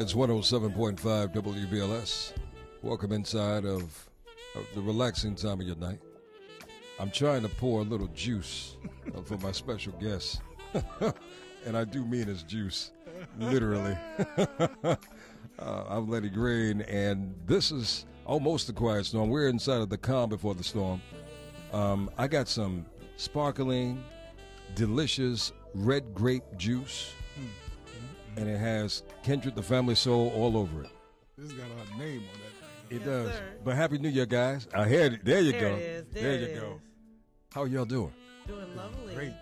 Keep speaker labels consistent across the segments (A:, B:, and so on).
A: It's 107.5 WBLS. Welcome inside of, of the relaxing time of your night. I'm trying to pour a little juice uh, for my special guest. and I do mean it's juice, literally. uh, I'm Lenny Green, and this is almost the quiet storm. We're inside of the calm before the storm. Um, I got some sparkling, delicious red grape juice, and it has Kindred the Family Soul all over it.
B: This got our name on that.
A: It
C: Yes,
A: does.
C: sir.
A: But Happy New Year, guys. I heard it. There you
C: There
A: go.
C: it is. There,
A: there
C: it
A: you
C: is.
A: go. How y'all doing?
C: Doing lovely.
B: Great, man.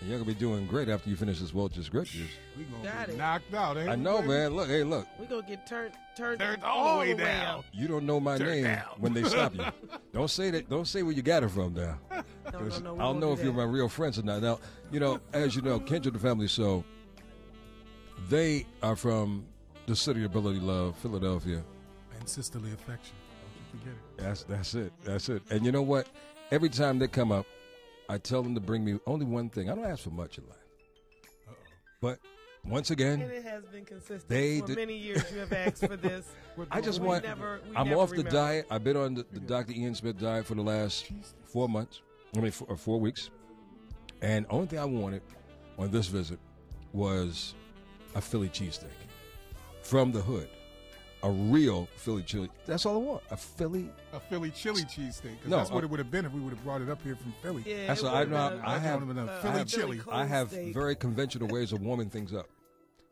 A: And You're gonna be doing great after you finish this Welch's grape juice.
B: We gonna
C: Got
B: get
C: it.
B: knocked out, ain't
A: I know,
B: baby?
A: man. Look, hey, look.
C: We gonna get turned turned
B: Turned all the way
C: way
B: down.
C: up.
A: You don't know my
B: Turn
A: name
B: down.
A: when they stop you. don't say that. Don't say where you got it from now.
C: No, no,
A: 'Cause
C: no.
A: I'll
C: won't
A: know
C: do
A: if you're my real friends or not. Now, you know, as you know, Kindred the Family So, they are from the city of brotherly love, Philadelphia.
B: And sisterly affection. Don't you forget it.
A: That's that's it. That's it. And you know what? Every time they come up, I tell them to bring me only one thing. I don't ask for much in life.
B: Uh-oh.
A: But once again,
C: And it has been consistent
A: They
C: for
A: did-
C: many years. You have asked for this.
A: I just
B: we-
C: We
A: want-
C: never. We
A: I'm
C: never
A: off the diet. I've been on the, the Dr. Ian Smith diet for the last four months. I mean, four, four weeks. And only thing I wanted on this visit was a Philly cheesesteak from the hood, a real Philly chili. That's all I want. A Philly.
B: a Philly chili cheesesteak. 'cause
A: No,
B: that's what it would have been if we would have brought it up here from Philly.
C: Yeah,
A: That's
C: it
A: what I
C: would've
A: know.
C: been a-
A: I have-
B: would've been a
C: uh,
B: Philly
C: a
B: chili.
A: I have very conventional ways of warming things up.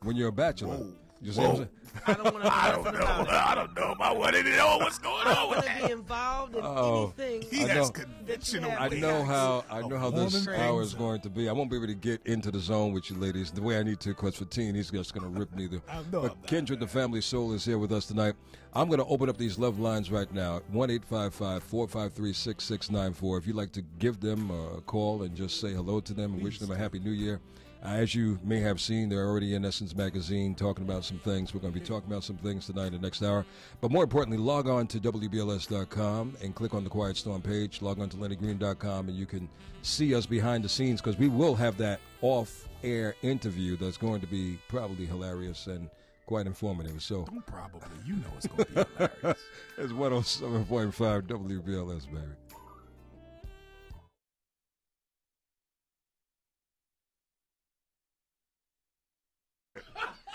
A: When you're a bachelor, you see what I'm saying?
C: I don't want to know nothing about it.
B: I don't know about what it is. Oh, what's going
C: I don't want to be involved in
A: Oh.
C: anything.
B: He
A: I
B: has
A: know.
B: conventional
C: I
A: I know how I know how this
B: warming
A: hour is going to be. I won't be able to get into the zone with you ladies the way I need to because Fatin, he's just going to rip me. The,
B: I know
A: but
B: I'm not.
A: Kindred, the family soul, is here with us tonight. I'm going to open up these love lines right now. One eight five five four five three six six nine four. If you'd like to give them a call and just say hello to them and wish them a happy new year. As you may have seen, they're already in Essence Magazine talking about some things. We're going to be talking about some things tonight in the next hour. But more importantly, log on to WBLS.com and click on the Quiet Storm page. Log on to LennyGreen.com and you can see us behind the scenes because we will have that off air interview that's going to be probably hilarious and quite informative. So
B: Don't probably. You know it's going to be hilarious.
A: it's 107.5 WBLS, baby.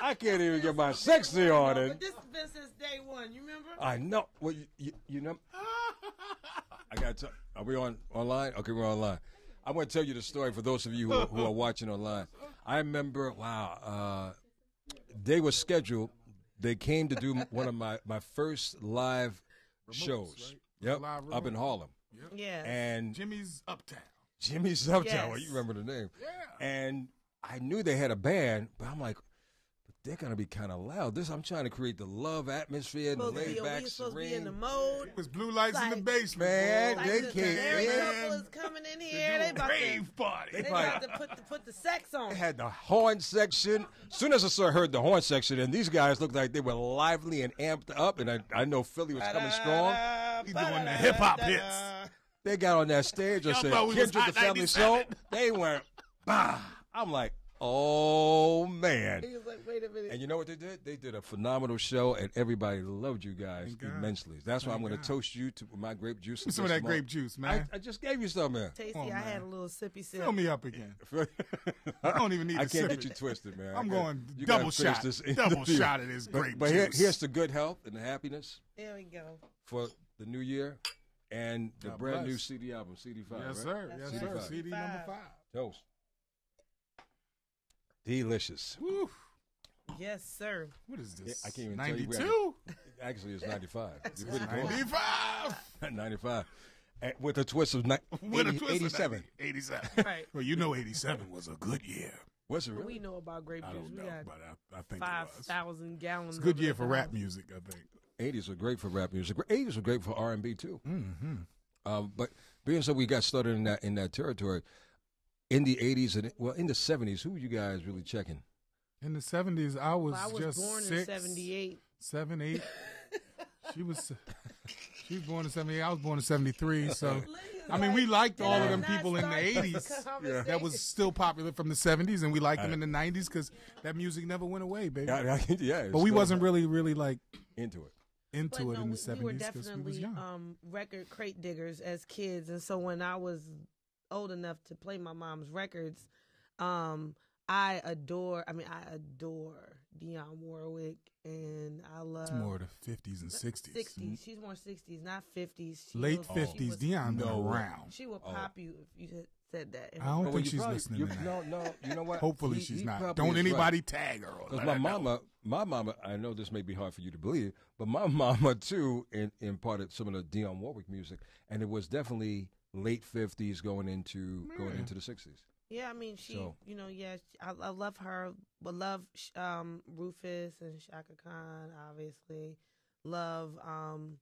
A: I can't even get my sexy on
C: No,
A: it.
C: but this has been since day one. You remember?
A: I know. Well, you, you, you know. I got to. Are we on online? Okay, we're online. I'm going to tell you the story for those of you who, who are watching online. I remember. Wow. Uh, they were scheduled. They came to do one of my my first live shows.
B: right?
A: Yep,
B: Live
A: up in
B: remote.
A: Harlem,
C: Yeah.
A: and
B: Jimmy's Uptown.
A: Jimmy's Uptown.
C: Yes.
A: You remember the name?
B: Yeah.
A: And I knew they had a band, but I'm like, but they're gonna be kind of loud. This I'm trying to create the love atmosphere and the
C: supposed
A: laid back,
C: we supposed to be in
A: serene.
C: the mode.
B: It was blue lights in the
C: Like-
B: basement.
A: Man.
C: Like
A: they
C: the,
A: can't-
C: the married
A: yeah.
C: couple is coming in here.
B: They
C: They
B: do a
C: about to,
B: rave party.
C: they
A: probably-
C: about to put the, put the sex on.
A: They had the horn section. As soon as I saw heard the horn section, and these guys looked like they were lively and amped up, and I, I know Philly was coming strong.
B: He doing the hip-hop hits.
A: They got on that stage and
B: Y'all
A: said,
B: thought we was
A: Kindred the Family
B: 97.
A: Soul. They went, bah. I'm like, oh, man.
C: He was like, wait a minute.
A: And you know what they did? They did a phenomenal show, and everybody loved you guys
B: Thank God.
A: immensely. That's why I'm going to
B: God.
A: toast you to my grape juice.
B: Give me some of that
A: just
B: grape juice, man.
A: I just gave you some, man.
C: Tasty,
B: Come on,
C: I had a little sippy sip.
B: Fill me up again. I don't even need
A: I
B: to
A: can't
B: sip
A: get
B: it.
A: you twisted, man.
B: I'm going
A: you
B: double shot.
A: this
B: Double
A: interview.
B: shot of this
A: But,
B: grape
A: but here, here's the good health and the happiness
C: There we go.
A: for the new year and the
B: God
A: brand new. CD album, CD5.
B: Yes,
A: right?
B: sir.
C: That's
B: Yes,
A: right.
B: sir.
A: CD
B: CD number
C: five.
B: five.
A: Toast. Delicious.
B: Woo.
C: Yes, sir.
B: What is this?
A: I can't even tell you where I-
B: 92?
A: Actually, it's 95. You're pretty close.
B: 95.
A: 95. And with a twist of ni-
B: With a twist
A: 87.
B: 90. 87.
C: Right.
B: Well, you know 87 was a good year.
A: Was it
C: What
A: really?
C: we know about grape
B: I don't
C: We
B: know,
C: got
B: but I, I think
C: five
B: it was.
C: thousand gallons.
B: It's a good year for
C: the
B: rap music, I think.
A: 80s were great for rap music. 80s were great for R&B too.
B: Mm-hmm.
A: Um, but being so we got started in that in that territory, in the 80s and well in the 70s, who were you guys really checking?
B: In the 70s, I was,
C: Well, I was
B: just
C: born
B: six,
C: in '78.
B: seven, eight. she was she was born in 78. I was born in 73. So
C: Lenny
B: I mean, we liked all of them people in the '80s.
C: conversation?
B: That was still popular from the '70s, and we liked them in the '90s because that music never went away, baby.
A: Yeah, I- yeah,
B: But we wasn't really, really like
A: into it.
B: into
C: But
B: it
C: no,
B: in
C: we,
B: the
C: we were
B: '70s because we was
C: definitely
B: young.
C: um, record crate diggers as kids, and so when I was old enough to play my mom's records, um, I adore. I mean, I adore Dionne Warwick, and I love
B: it's more the '50s and '60s.
C: 60s. She's more 60s, not 50s.
B: Late '50s.
C: was-
B: Dion been
A: No.
B: around.
C: She will
A: Oh.
C: pop you if you had said that.
B: I don't think she's
A: probably-
B: listening
A: you-
B: to that.
A: No, no. You know what?
B: Hopefully
A: He-
B: she's
A: he
B: not. Don't
A: is right.
B: anybody tag her.
A: Because my mama, my mama, I know this may be hard for you to believe, but my mama too in, imparted some of the Dionne Warwick music, and it was definitely late fifties going into going into the sixties.
C: Yeah, I mean, she,
A: So-
C: you know, yeah, I, I love her, but love um, Rufus and Chaka Khan, obviously. Love, um,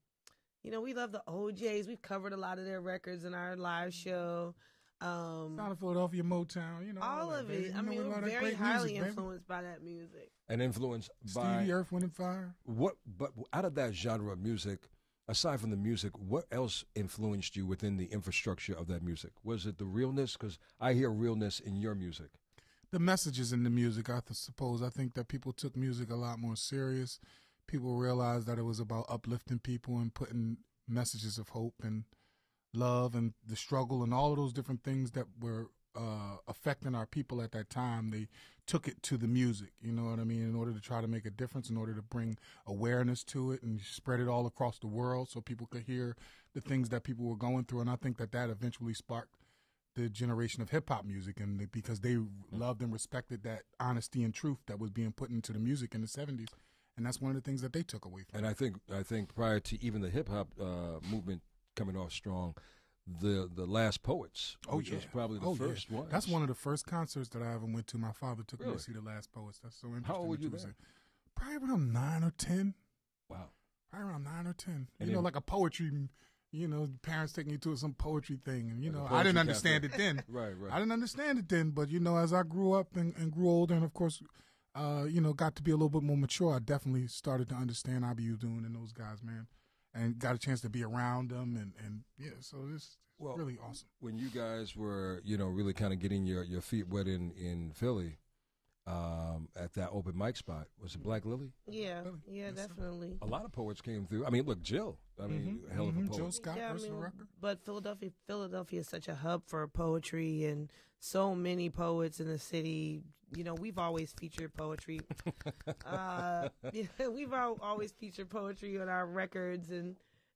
C: you know, we love the O'Jays. We've covered a lot of their records in our live show. Um,
B: Sound of Philadelphia, Motown, you know,
C: all
B: that,
C: of
B: baby.
C: it.
B: You
C: I mean, we're
B: of
C: very highly
B: music, baby.
C: influenced by that music.
A: and influenced by
B: Stevie, Earth, Wind and Fire.
A: what? But out of that genre of music, aside from the music, what else influenced you within the infrastructure of that music? Was it the realness? Because I hear realness in your music.
B: the messages in the music, I suppose. I think that people took music a lot more serious. People realized that it was about uplifting people and putting messages of hope and love and the struggle and all of those different things that were uh, affecting our people at that time. They took it to the music, you know what I mean, in order to try to make a difference, in order to bring awareness to it and spread it all across the world so people could hear the things that people were going through. And I think that that eventually sparked the generation of hip hop music, and because they loved and respected that honesty and truth that was being put into the music in the seventies, and that's one of the things that they took away from.
A: And
B: it.
A: I think I think prior to even the hip hop uh, movement coming off strong, the the last poets,
B: Oh,
A: which was
B: yeah.
A: probably the
B: Oh, yeah.
A: first one.
B: That's one of the first concerts that I ever went to. My father took me to see the Last Poets. That's so interesting.
A: How old were you then?
B: Probably around nine or ten.
A: Wow.
B: Probably around nine or ten.
A: And
B: you know, like a poetry. You know, parents taking you to some poetry thing, and you
A: Like
B: know, I didn't understand
A: cafe.
B: it then.
A: Right, right.
B: I didn't understand it then, but you know, as I grew up and, and grew older, and of course, uh, you know, got to be a little bit more mature, I definitely started to understand Abiodun and those guys, man, and got a chance to be around them, and and yeah, so it's
A: Well,
B: really awesome.
A: when you guys were, you know, really kind of getting your, your feet wet in, in Philly um, at that open mic spot, was it Black Lily?
C: Yeah,
B: Really?
C: yeah,
B: Yes,
C: definitely.
A: A lot of poets came through. I mean, look, Jill. I mean,
B: Mhm,
A: hell of a
B: mhm.
A: poet.
B: Jill Scott,
C: yeah, I mean,
B: Rucker.
C: but Philadelphia, Philadelphia is such a hub for poetry, and so many poets in the city. You know, we've always featured poetry. uh, yeah, we've al- always featured poetry on our records, and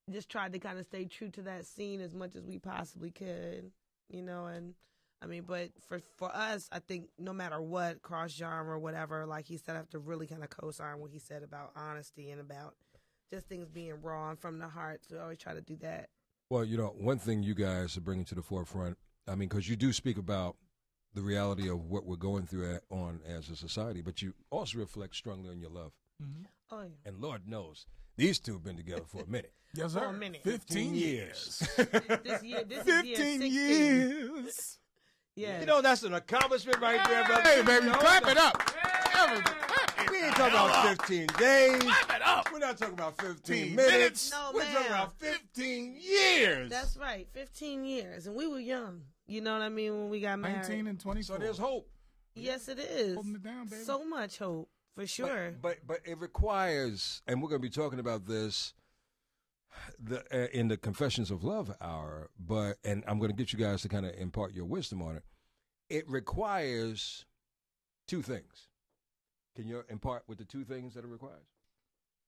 C: just tried to kind of stay true to that scene as much as we possibly could. You know, and I mean, but for for us, I think no matter what cross genre or whatever, like he said, I have to really kind of co-sign what he said about honesty and about just things being raw and from the heart. So I always try to do that.
A: Well, you know, one thing you guys are bringing to the forefront, I mean, because you do speak about the reality of what we're going through at, on as a society, but you also reflect strongly on your love. Mm-hmm.
C: Oh yeah.
A: And Lord knows, these two have been together for a minute.
B: Yes, sir.
C: For a minute.
B: Fifteen
A: 15
B: years.
C: This year, this is year
B: Fifteen
C: 16.
B: years.
C: Yeah.
A: You know, that's an accomplishment right there, brother.
B: Hey, baby,
A: You know?
B: clap it up. Everybody.
A: We ain't talking about 15 days.
B: Clap it up.
A: We're not talking about 15
B: 15
A: minutes.
B: minutes.
C: No,
A: We're talking about 15 years.
C: That's right. 15 years. And we were young. You know what I mean? When we got married.
B: Nineteen and 20.
A: so there's hope.
C: Yes, it is.
B: Holding it down, baby.
C: So much hope, for sure.
A: But, but but it requires, and we're going to be talking about this the uh, in the Confessions of Love hour. But and I'm going to get you guys to kind of impart your wisdom on it. It requires two things. Can you impart with the two things that it requires?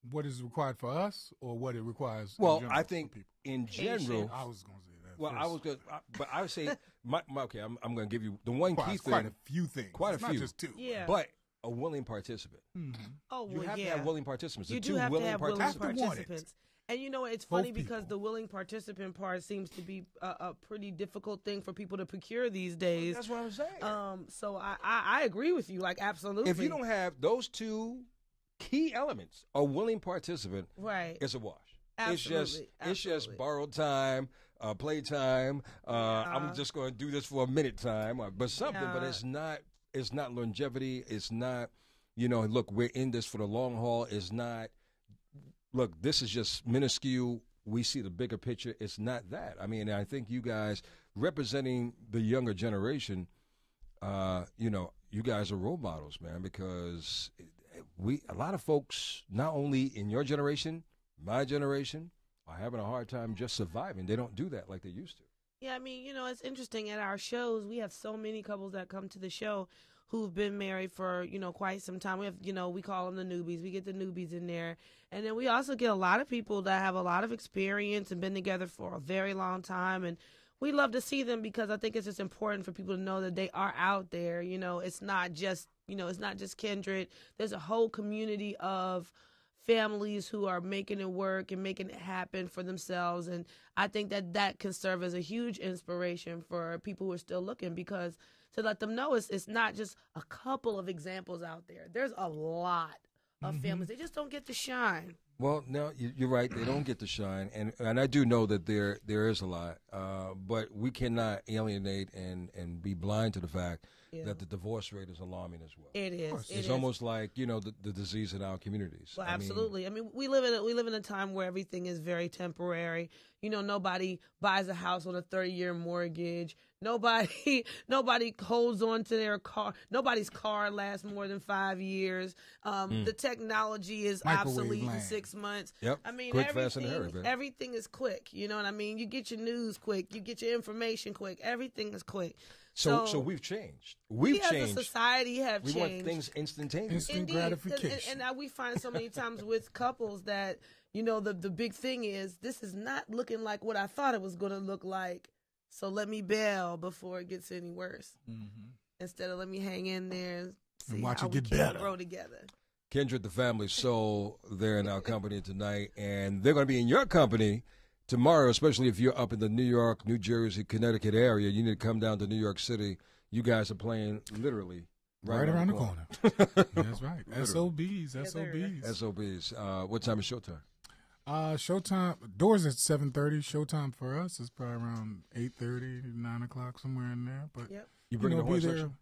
B: what is required for us, or what it requires? in
A: Well,
B: general
A: I
B: for
A: think
B: people?
A: in general.
B: I was going to say that.
A: Well, I was going, to but I would say, my, my, okay, I'm, I'm going to give you the one
B: quite,
A: key
B: quite
A: thing,
B: a few things.
A: Quite a
B: It's not
A: few.
B: just two.
C: yeah.
A: but a willing participant.
B: Mhm.
C: oh,
A: You have
C: yeah.
A: to have willing participants. The
C: you
A: two
C: do have to
A: willing
C: have willing
A: participants.
B: Have to want it.
C: participants. And you know, it's
B: Both
C: funny because
B: people.
C: the willing participant part seems to be a, a pretty difficult thing for people to procure these days.
A: That's what I'm saying.
C: Um, so I, I, I agree with you, like absolutely.
A: if you don't have those two key elements, a willing participant,
C: right,
A: it's a wash.
C: Absolutely,
A: It's just it's just borrowed time, uh, play time. Uh, I'm just going to do this for a minute time, or, but something. But it's not it's not longevity. It's not you know. Look, we're in this for the long haul. It's not. Look, this is just minuscule we see the bigger picture. It's not that. I mean, I think you guys representing the younger generation, uh, you know, you guys are role models, man, because we a lot of folks, not only in your generation, my generation, are having a hard time just surviving. They don't do that like they used to.
C: Yeah, I mean, you know, it's interesting at our shows. We have so many couples that come to the show who've been married for, you know, quite some time. We have, you know, we call them the newbies. We get the newbies in there. And then we also get a lot of people that have a lot of experience and been together for a very long time. And we love to see them because I think it's just important for people to know that they are out there. You know, it's not just, you know, it's not just Kindred. There's a whole community of families who are making it work and making it happen for themselves and i think that that can serve as a huge inspiration for people who are still looking because to let them know it's, it's not just a couple of examples out there there's a lot of
B: Mm-hmm.
C: families they just don't get to shine
A: Well, no, you- you're right. They don't get to shine, and and I do know that there there is a lot, uh, but we cannot alienate and and be blind to the fact
C: Yeah.
A: that the divorce rate is alarming as well.
C: it is it
A: it's
C: is.
A: almost like you know the, the disease in our communities.
C: Well,
A: I mean,
C: absolutely. I mean, we live in a, we live in a time where everything is very temporary. You know, nobody buys a house on a thirty year mortgage. Nobody nobody holds on to their car. Nobody's car lasts more than five years. Um, The technology is
B: Microwave
C: obsolete in six months.
A: Yep.
C: I mean,
A: Quick,
C: everything
A: fast, and hurry,
C: everything is quick. You know what I mean? You get your news quick. You get your information quick. Everything is quick.
A: So so we've changed. We've
C: we as a
A: changed.
C: society have
A: We
C: changed
A: want things instantaneous.
B: Instant
C: Indeed. And-
B: gratification.
C: And, and we find so many times with couples that, you know, the, the big thing is this is not looking like what I thought it was going to look like. So let me bail before it gets any worse. Instead of let me hang in there and see
B: And watch
C: how
B: it
C: we
B: get
C: can
B: better.
C: grow together.
A: Kindred, the family soul, they're in our company tonight, and they're going to be in your company tomorrow, especially if you're up in the New York, New Jersey, Connecticut area. You need to come down to New York City. You guys are playing literally
B: Right, around the corner. That's right. SOBs, SOBs.
A: SOBs. Uh, what time is showtime?
B: Uh, showtime doors at seven thirty. Showtime for us is probably around 8.30, 9 o'clock somewhere in there. But
C: Yep.
A: You
B: you
A: bring
B: know,
A: the horn
B: be
A: section?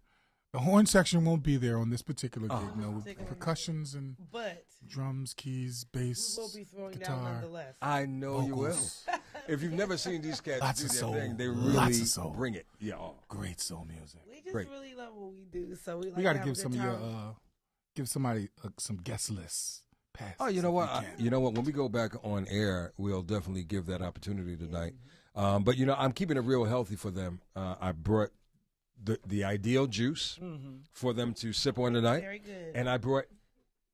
B: The horn section won't be there on this particular gig.
A: Oh.
B: No, with
C: Particular.
B: percussions and
C: But
B: drums, keys, bass,
C: we will be throwing down
B: guitar.
C: nonetheless.
A: I know you will. If you've never seen these cats
B: Lots
A: do
B: of
A: their
B: soul.
A: thing, they really
B: of soul.
A: bring it. Yeah. oh.
B: Great soul music.
C: we just
A: Great.
C: really love what we do. So we, like
B: we got to give some
C: good
B: of your uh, give somebody uh, some guest lists. Passes
A: Oh, you know what? I- you know what? When we go back on air, we'll definitely give that opportunity tonight.
C: Mm-hmm.
A: Um, but you know, I'm keeping it real healthy for them. Uh, I brought the the ideal juice for them to sip on tonight,
C: Mm-hmm. Very good.
A: and I brought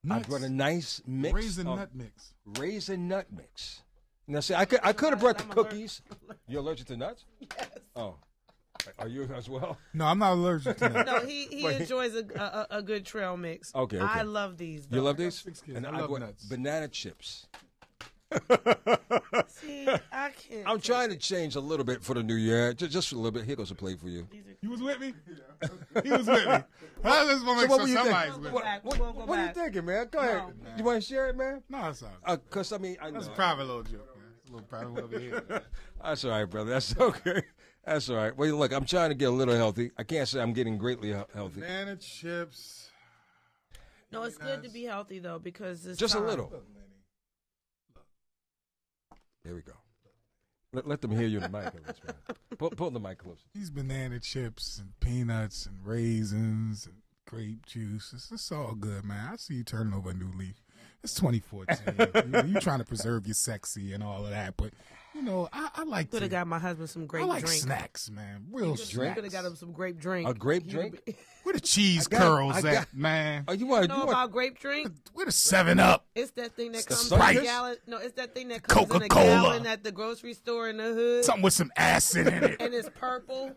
A: I brought a nice mix
B: raisin
A: of
B: nut mix.
A: raisin nut mix. Now, see, I could I could have brought the
C: I'm allergic.
A: cookies. You're allergic to nuts?
C: Yes.
A: Oh, are you as well?
B: No, I'm not allergic to that.
C: No, he, he
A: Wait.
C: enjoys a, a a good trail mix.
A: Okay, okay.
C: I love these.
A: You love these?
B: six kids.
A: And
B: I love
A: brought
B: nuts.
A: banana chips.
C: See, I can't.
A: I'm
C: take
A: trying to change a little bit for the new year, just, just a little bit. Here goes a plate for you.
C: These are-
B: You was with me. he was with me. I just want to
A: So
B: make
A: what
B: sure
A: were you
B: somebody's
A: thinking?
B: with me.
A: what-
C: We'll go
A: what are you
C: back.
A: thinking, man? Go ahead.
C: No.
A: You want to share it, man?
B: No, it's all right.
A: Uh, because I mean, I know.
B: That's a private little joke. Man. It's a little private little behavior.
A: That's all right, brother. That's okay. That's all right. Well, look, I'm trying to get a little healthy. I can't say I'm getting greatly healthy.
B: Banana chips.
C: No, it's good to be healthy though because it's
A: Just a little. There we go. Let, let them hear you in the mic, on man. Pull, pull the mic closer.
B: These banana chips and peanuts and raisins and grape juice. It's, it's all good, man. I see you turning over a new leaf. It's 2014. you, you trying to preserve your sexy and all of that, but you know, I, I like
C: Could
B: to.
C: have got my husband some grape.
B: I
C: grape
B: like
C: drink.
B: snacks, man. Real
C: You
B: snacks.
C: could have got him some grape drink.
A: A grape drink?
C: been-
B: Where the cheese
A: got-
B: curls
A: I
B: at,
A: got-
B: man?
A: Oh, you want?
C: You know
A: you want
C: about grape drink?
B: Where the Seven Up?
C: It's that thing that
A: The
C: comes
A: Sprite?
C: in a gallon. No, it's that thing that comes in a
B: Coca-Cola.
C: gallon at the grocery store in the hood.
B: Something with some acid in it.
C: and it's purple.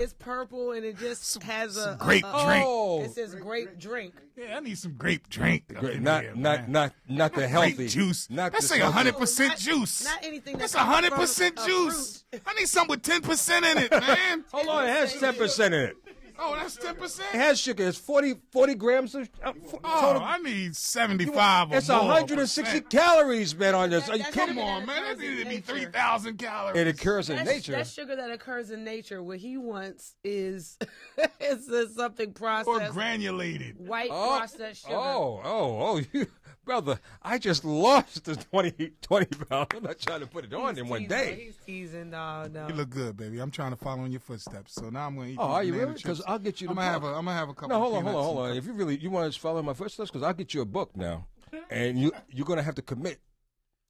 C: It's purple and it just has a,
B: grape
C: a- a- oh,
B: drink.
A: Oh,
C: It says grape drink.
B: Yeah, I need some grape drink. up
A: Great. not
B: here,
A: not
B: man.
A: not not the healthy
B: grape juice.
A: Not
B: That's
A: the
B: like
A: healthy-
B: hundred percent juice.
C: Not anything
B: That's
C: comes
B: hundred percent juice.
C: fruit.
B: I need something with ten percent in it, man.
A: Hold on, it has ten percent in it.
B: Oh, that's ten percent.
A: It has sugar. It's 40, 40 grams of uh,
B: Oh,
A: total.
B: I need seventy-five.
A: it's
B: or more
A: 160 calories, man, on this. Are you
C: That-
A: kidding
B: Come
A: me?
B: on, man. That
C: occurs
B: needed to be three thousand calories.
A: It occurs in
C: That's,
A: nature.
C: That's sugar that occurs in nature. What he wants is is this something processed.
B: or granulated.
C: white
A: Oh,
C: processed sugar.
A: oh, oh, oh! You, brother, I just lost the 20, 20 pounds. I'm not trying to put it on
C: He's
A: in one
C: teasing,
A: day.
C: He's teasing. No, no.
B: You look good, baby. I'm trying to follow in your footsteps. So now I'm going to eat.
A: Oh, are you really? Because. I'll get you
B: I'm gonna have a. I'm gonna have a couple.
A: No, hold
B: of
A: on, hold on, hold on. If you really you want to follow my footsteps, because I'll get you a book now, and you you're gonna have to commit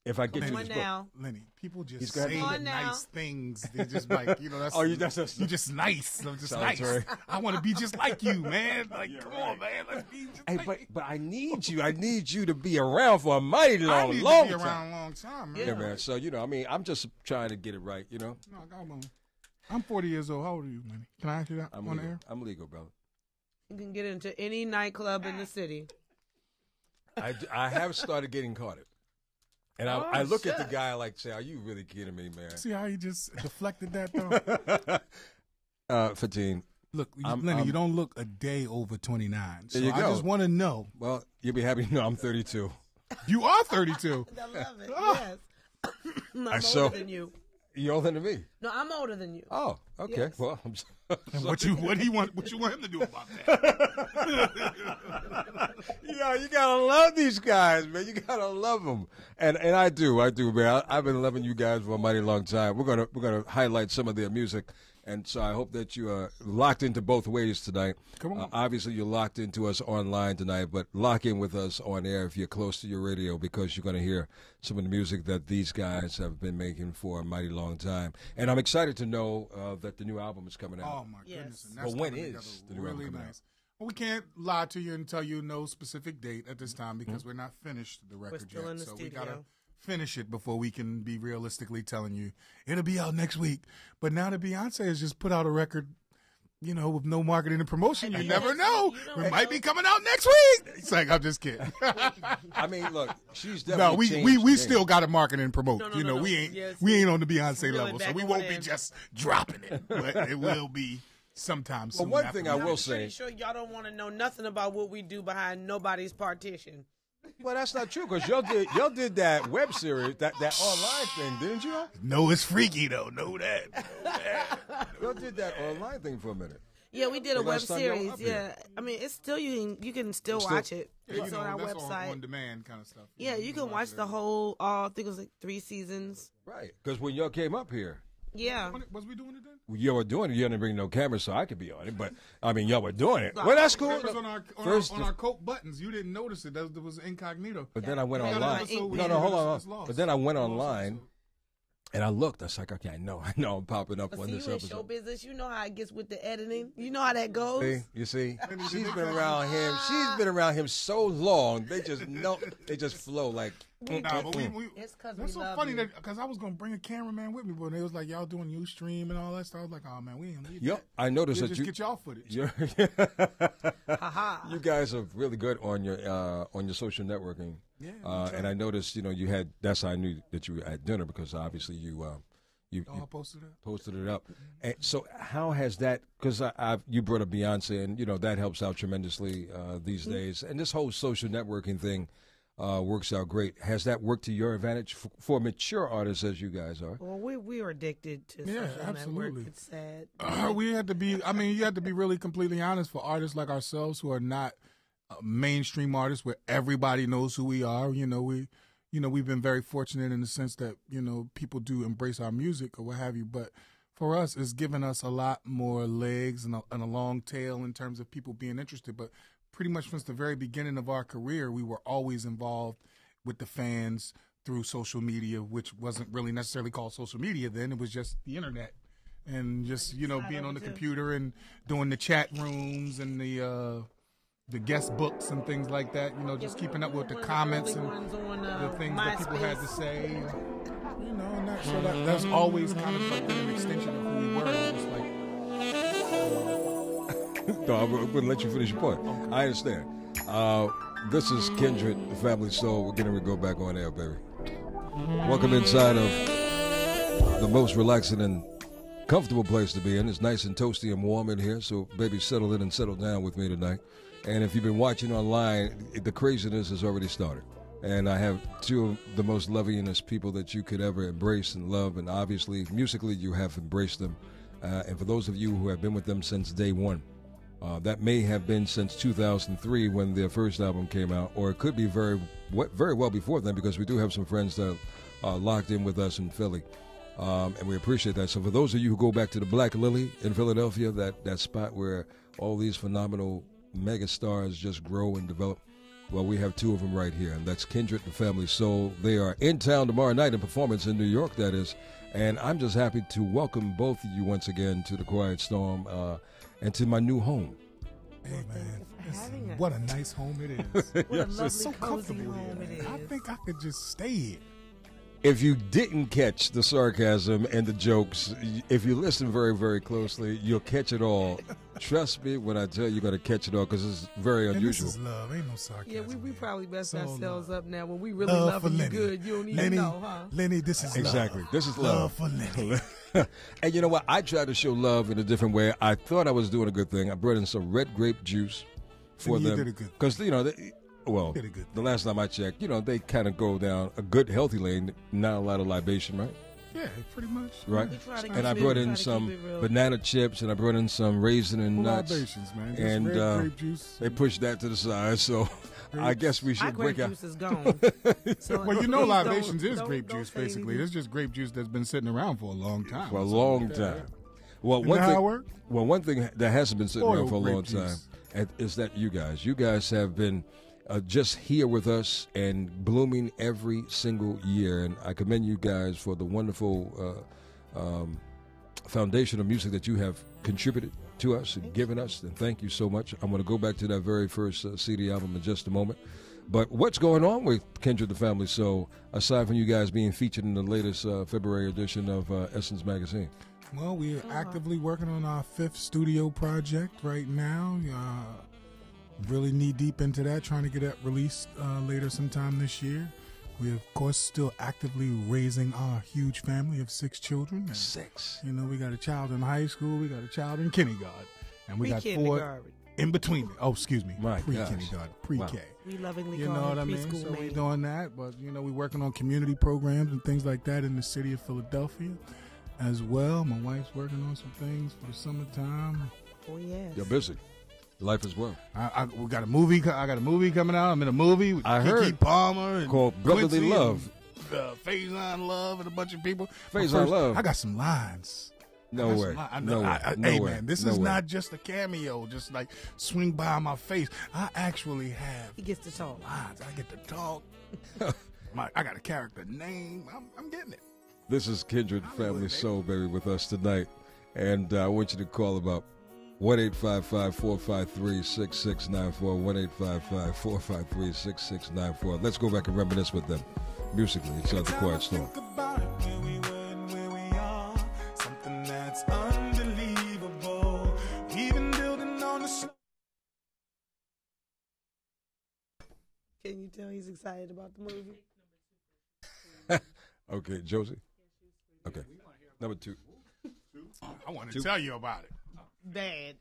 A: if I get you this book.
C: now.
B: Lenny, people just
A: He's got-
B: say the nice things. They just like you know. That's
A: Oh, you- that's- that's-
B: you just nice. I'm just nice. I want to be just like you, man. Like, come on, man. Let's be just
A: Hey,
B: like
A: but but I need you. I need you to be around for a mighty
B: I
A: long,
B: need
A: long
B: to be
A: time.
B: around a long time, man.
A: Yeah, man. So you know, I mean, I'm just trying to get it right. You know,
B: No, come on. I'm 40 years old. How old are you, Lenny? Can I ask you that
A: I'm
B: on
A: legal.
B: air?
A: I'm legal, brother.
C: You can get into any nightclub in the city.
A: I, I have started getting caught it, and I,
C: Oh,
A: I look at the guy like, say, "Are you really kidding me, man?"
B: See how he just deflected that though?
A: uh, Fatin,
B: Look, you,
A: I'm-
B: Lenny,
A: I'm-
B: you don't look a day over 29. So
A: There you
B: I just want to know.
A: well, you'll be happy to know I'm 32.
B: You are 32.
C: I love it.
B: Oh.
C: Yes. I'm older
A: saw-
C: than you.
A: You're older than me.
C: No, I'm older than you.
A: Oh, okay.
C: Yes.
A: Well, I'm.
B: And what you what do you want what you want him to do about that?
A: Yeah, you gotta love these guys, man. You gotta love them, and and I do, I do, man. I, I've been loving you guys for a mighty long time. We're gonna we're gonna highlight some of their music, and so I hope that you are locked into both ways tonight.
B: Come on.
A: Uh, obviously, you're locked into us online tonight, but lock in with us on air if you're close to your radio because you're gonna hear some of the music that these guys have been making for a mighty long time. And I'm excited to know uh, that the new album is coming out.
B: Oh my
C: Yes.
B: goodness! And that's
A: Well, when
B: coming
A: is
B: together
A: the new album
B: really
A: coming out?
B: nice? Well, we can't lie to you and tell you no specific date at this time because
A: Mm-hmm.
B: we're not finished the record
C: still
B: yet.
C: in the
B: so we
C: studio.
B: gotta finish it before we can be realistically telling you it'll be out next week. But now that Beyonce has just put out a record, you know, with no marketing and promotion, you never know.
C: You know
B: It might
C: what?
B: be coming out next week. It's like I'm just kidding.
A: I mean, look, she's definitely no,
B: we
A: we,
B: we
A: game.
B: still got to market and promote.
C: No, no,
B: you know,
C: no.
B: we ain't
C: Yes,
B: we ain't on the Beyonce
C: really
B: level, so we won't be
C: is.
B: just dropping it. But it will be sometime soon.
A: one thing I will
B: finish.
A: say-
C: Pretty sure y'all don't want to know nothing about what we do behind nobody's partition.
A: Well, that's not true because y'all did y'all did that web series, that that online thing, didn't you?
B: No, it's freaky though. Know that. Know that.
A: Y'all did that online thing for a minute.
C: Yeah, we did a web
A: last time y'all were
C: series.
A: up here.
C: Yeah, I mean, it's still you can you can still
A: Still-
C: watch it.
B: Yeah,
C: It's
B: you know,
C: on our
B: that's on,
C: website.
B: on demand kind of stuff.
C: yeah, you can watch the whole. Uh, I think it was like three seasons.
A: Right. Because when y'all came up here,
C: Yeah,
B: Was we doing it then?
A: Y'all were doing it. You didn't bring no camera, so I could be on it. But I mean, y'all were doing it. Well, that's cool.
B: It on our on,
A: First,
B: our, on our coat buttons. You didn't notice it. That was incognito.
A: but then I went
C: Yeah,
A: online. No, no, hold
B: it's-
A: on.
B: lost.
A: But then I went online and I looked. I was like, okay, I know, I know, I'm popping up
C: but
A: on
C: see,
A: this
C: you in show business. You know how it gets with the editing. You know how that goes.
A: See, you see, she's been around him. She's been around him so long. They just know. They just flow like. Mm,
B: Nah, but we, we,
C: It's 'cause
B: that's
C: we
B: so
C: love
B: funny
C: you.
B: that because I was gonna bring a cameraman with me, but they was like y'all doing UStream and all that stuff. I was like, oh man, we ain't need
A: Yep,
B: that.
A: I noticed
B: We'll
A: that
B: just
A: you.
B: get y'all footage.
A: You're, you guys are really good on your uh, on your social networking.
B: Yeah,
A: Uh, and I noticed, you know, you had. That's how I knew that you were at dinner because obviously you uh, you,
B: Y'all
A: you
B: posted it.
A: posted it up. And so how has that? Because I, I've you brought up Beyonce, and you know that helps out tremendously uh, these days. And this whole social networking thing uh, works out great. Has that worked to your advantage for, for mature artists as you guys are?
C: Well, we we are addicted to
B: Yeah,
C: social
B: absolutely.
C: network. It's sad.
B: Uh, we had to be. I mean, you had to be really completely honest for artists like ourselves who are not uh, mainstream artists where everybody knows who we are. You know, we, you know, we've been very fortunate in the sense that you know people do embrace our music or what have you. But for us, it's given us a lot more legs and a, and a long tail in terms of people being interested. But pretty much since the very beginning of our career, we were always involved with the fans through social media, which wasn't really necessarily called social media then. It was just the internet and just you know being on the computer and doing the chat rooms and the uh the guest books and things like that you know just keeping up with the comments
C: early
B: and
C: on, uh,
B: the things that people had to say. You know and that, so that, that's always kind of like an extension of who we were
A: no, I wouldn't let you finish your point. I understand. Uh, this is Kindred, Family Soul. We're getting to go back on air, baby. Welcome inside of the most relaxing and comfortable place to be in. It's nice and toasty and warm in here, so baby, settle in and settle down with me tonight. And if you've been watching online, the craziness has already started. And I have two of the most lovingest people that you could ever embrace and love. And obviously, musically, you have embraced them. Uh, and for those of you who have been with them since day one, Uh, that may have been since 2003 when their first album came out, or it could be very, very well before then because we do have some friends that are locked in with us in Philly. Um, and we appreciate that. So for those of you who go back to the Black Lily in Philadelphia, that, that spot where all these phenomenal mega stars just grow and develop, well, we have two of them right here, and that's Kindred and Family Soul. They are in town tomorrow night in performance in New York, that is. And I'm just happy to welcome both of you once again to the Quiet Storm uh, and to my new home.
B: Hey man, what a nice home it is.
C: what yes. a lovely,
B: so comfortable
C: home
B: here. it is. I think I could just stay here
A: if you didn't catch the sarcasm and the jokes, if you listen very, very closely, you'll catch it all. Trust me when I tell you, you're going to catch it all because it's very unusual.
B: this is love, ain't no sarcasm.
C: Yeah, we, we probably messed ourselves love. up now. When we really love, love you Lenny. good, you don't even
B: Lenny,
C: know, huh?
B: Lenny, this is
A: exactly.
B: Love.
A: This is
B: love. Love for Lenny.
A: and you know what? I tried to show love in a different way. I thought I was doing a good thing. I brought in some red grape juice for
B: you
A: them
B: because
A: you know. They, well, the last time I checked, you know, they kind of go down a good, healthy lane, not a lot of libation, right?
B: Yeah, pretty much.
A: Right. And I brought in some banana chips, and I brought in some raisin and nuts.
B: Libations, man. Just
A: and
B: red
A: uh,
B: grape juice.
A: They pushed that to the side, so I guess we should
C: break
A: out.
C: juice is gone.
B: so well, you know, libations is grape juice, basically. It's just grape juice that's been sitting around for a long time.
A: For a long time. Well,
B: one
A: thing. Well, one thing that hasn't been sitting
B: Oil
A: around for a long
B: juice.
A: time is that you guys. You guys have been uh, just here with us and blooming every single year. And I commend you guys for the wonderful uh, um, foundation of music that you have contributed to us and given us. And thank you so much. I'm going to go back to that very first uh, CD album in just a moment. But what's going on with Kindred the Family So aside from you guys being featured in the latest uh, February edition of uh, Essence Magazine?
B: Well, we're actively working on our fifth studio project right now. Uh, really knee deep into that, trying to get it released uh, later sometime this year. We, of course, still actively raising our huge family of six children. And,
A: six.
B: You know, we got a child in high school, we got a child in kindergarten, and we got four in between. Oh, excuse me,
A: right?
B: Pre kindergarten, pre K. Wow.
C: We lovingly
B: you
C: know
B: what I mean. So we're doing that, but you know, we're working on community programs and things like that in the city of Philadelphia as well. My wife's working on some things for the summertime.
C: Oh yes,
A: you're busy. Life as well.
B: I, I, we got a movie. I got a movie coming out. I'm in a movie with
A: I
B: Keke
A: heard
B: Palmer and
A: called Brotherly
B: Quincy
A: Love.
B: And, uh, Faizon Love and a bunch of people.
A: Faizon Love.
B: I got some lines.
A: No way.
B: I
A: know, no way.
B: I,
A: no
B: hey
A: way.
B: man, this
A: no
B: is
A: way.
B: not just a cameo, just like swing by my face. I actually have.
C: He gets to talk.
B: Lines. I get to talk. my, I got a character name. I'm, I'm getting it.
A: This is Kindred Family Soul, baby, with us tonight, and uh, I want you to call about one eight five five four five three six six nine four. One eight five five four five three six six nine four. Let's go back and reminisce with them musically inside the Quiet Storm.
C: Can you tell he's excited about the movie?
A: okay, Josie. Okay, number two.
B: I want to tell you about it
C: bad.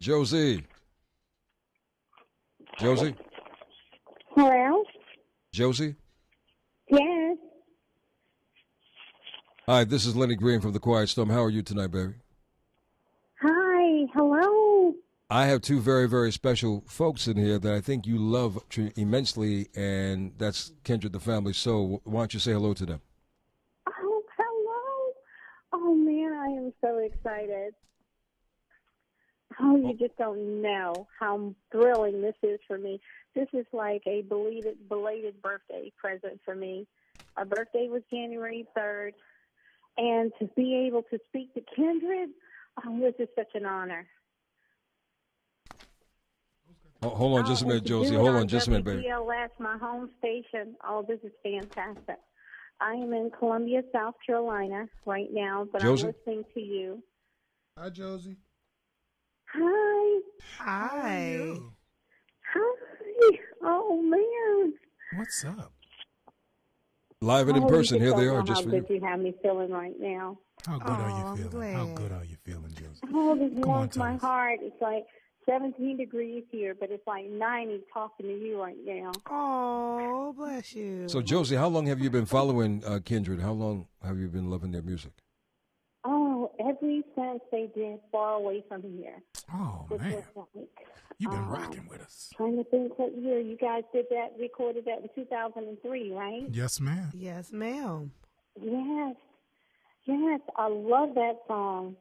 A: Josie. Josie?
D: Hello?
A: Josie?
D: Yes.
A: Hi, this is Lenny Green from The Quiet Storm. How are you tonight, baby?
D: Hi. Hello.
A: I have two very, very special folks in here that I think you love immensely, and that's Kindred the Family. So why don't you say hello to them?
D: Oh, hello. Oh, man, I am so excited. Oh, you just don't know how thrilling this is for me. This is like a belated belated birthday present for me. Our birthday was January 3rd, and to be able to speak to Kindred, oh, this is such an honor.
A: Oh, hold on just a oh, minute, Josie. Hold on just a minute, baby.
D: WBLS, my home station. Oh, this is fantastic. I am in Columbia, South Carolina right now, but
A: Josie?
D: I'm listening to you.
B: Hi, Josie.
D: Hi.
C: Hi.
D: Hi. Oh man.
B: What's up?
A: Live and in
D: oh,
A: person, here they are, just
D: how
A: for
D: good
A: you.
D: you have me feeling right now.
B: How good
C: Oh,
B: are you feeling? How good are you feeling, Josie?
D: Oh, this warms my
B: Thomas.
D: heart. It's like 17 degrees here, but it's like 90 talking to you right now.
C: Oh, bless you.
A: So, Josie, how long have you been following uh, Kindred? How long have you been loving their music?
D: Oh, every since they did Far Away from Here,
B: Oh man,
D: like
B: you've been
D: um,
B: rocking with us.
D: trying to think what year you guys did that, recorded that in 2003, right?
B: Yes, ma'am.
C: Yes, ma'am.
D: Yes, yes, I love that song.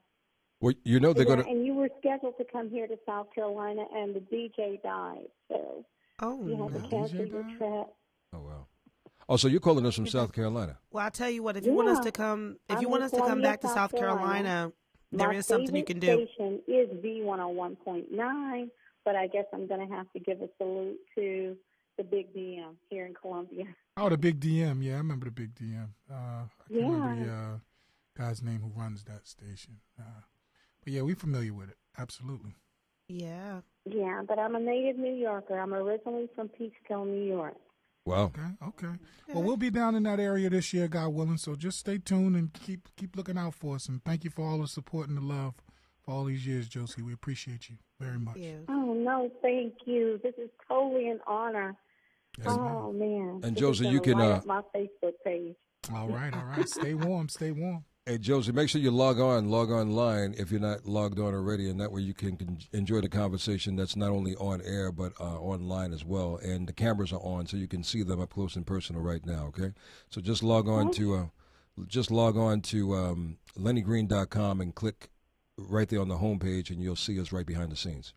A: Well, you know they're
D: Yeah,
A: going to.
D: and you were scheduled to come here to South Carolina, and the DJ died, so
C: Oh,
D: you had
C: no.
D: to cancel
B: DJ
D: your
B: died?
D: trip.
A: Oh wow. Oh, so you're calling us from South Carolina?
C: Well, I tell you what, if you want us to come, if
D: I'm
C: you want us to come
D: Columbia,
C: back to
D: South
C: South Carolina,
D: Carolina.
C: There
D: My
C: is something you
D: favorite
C: can do.
D: Station is V one hundred one point nine, but I guess I'm going to have to give a salute to the Big DM here in Columbia.
B: Oh, the big DM. Yeah, I remember the big DM. Uh, I can't remember the
D: Yeah.
B: uh, guy's name who runs that station. Uh, but yeah, we're familiar with it. Absolutely.
C: Yeah.
D: Yeah, but I'm a native New Yorker. I'm originally from Peekskill, New York.
A: Wow.
B: Okay. Okay. Well, we'll be down in that area this year, God willing. So just stay tuned and keep keep looking out for us. And thank you for all the support and the love for all these years, Josie. We appreciate you very much.
C: Yeah.
D: Oh no, thank you. This is totally an honor.
B: Yes,
D: oh man.
A: And
D: This
A: Josie, you can, uh,
D: up my Facebook page.
B: All right. All right. Stay warm. Stay warm.
A: Hey, Josie, make sure you log on, log online if you're not logged on already, and that way you can enjoy the conversation that's not only on air but uh, online as well. And the cameras are on, so you can see them up close and personal right now. Okay, so just log on to uh, just log on to um, LennyGreen.com and click right there on the homepage, and you'll see us right behind the scenes.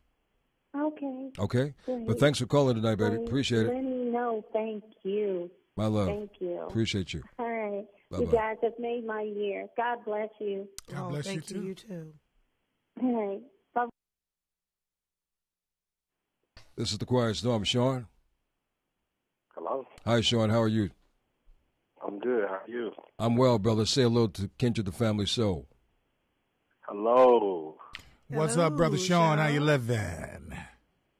D: Okay.
A: Okay,
D: Great.
A: but thanks for calling tonight, baby. Appreciate it.
D: Lenny, no. Thank you.
A: My love.
D: Thank you.
A: Appreciate you.
D: All right.
A: Bye-bye.
D: You guys have made my year. God bless you.
B: God
C: oh,
B: bless
C: thank
B: you too.
C: You too.
D: All right. Bye.
A: This is the Quiet Storm, Sean.
E: Hello.
A: Hi, Sean. How are you?
E: I'm good. How are you?
A: I'm well, brother. Say hello to Kindred, the family soul.
E: Hello.
B: What's up, brother
C: Hello,
B: Sean? How you
C: Sean.
B: living?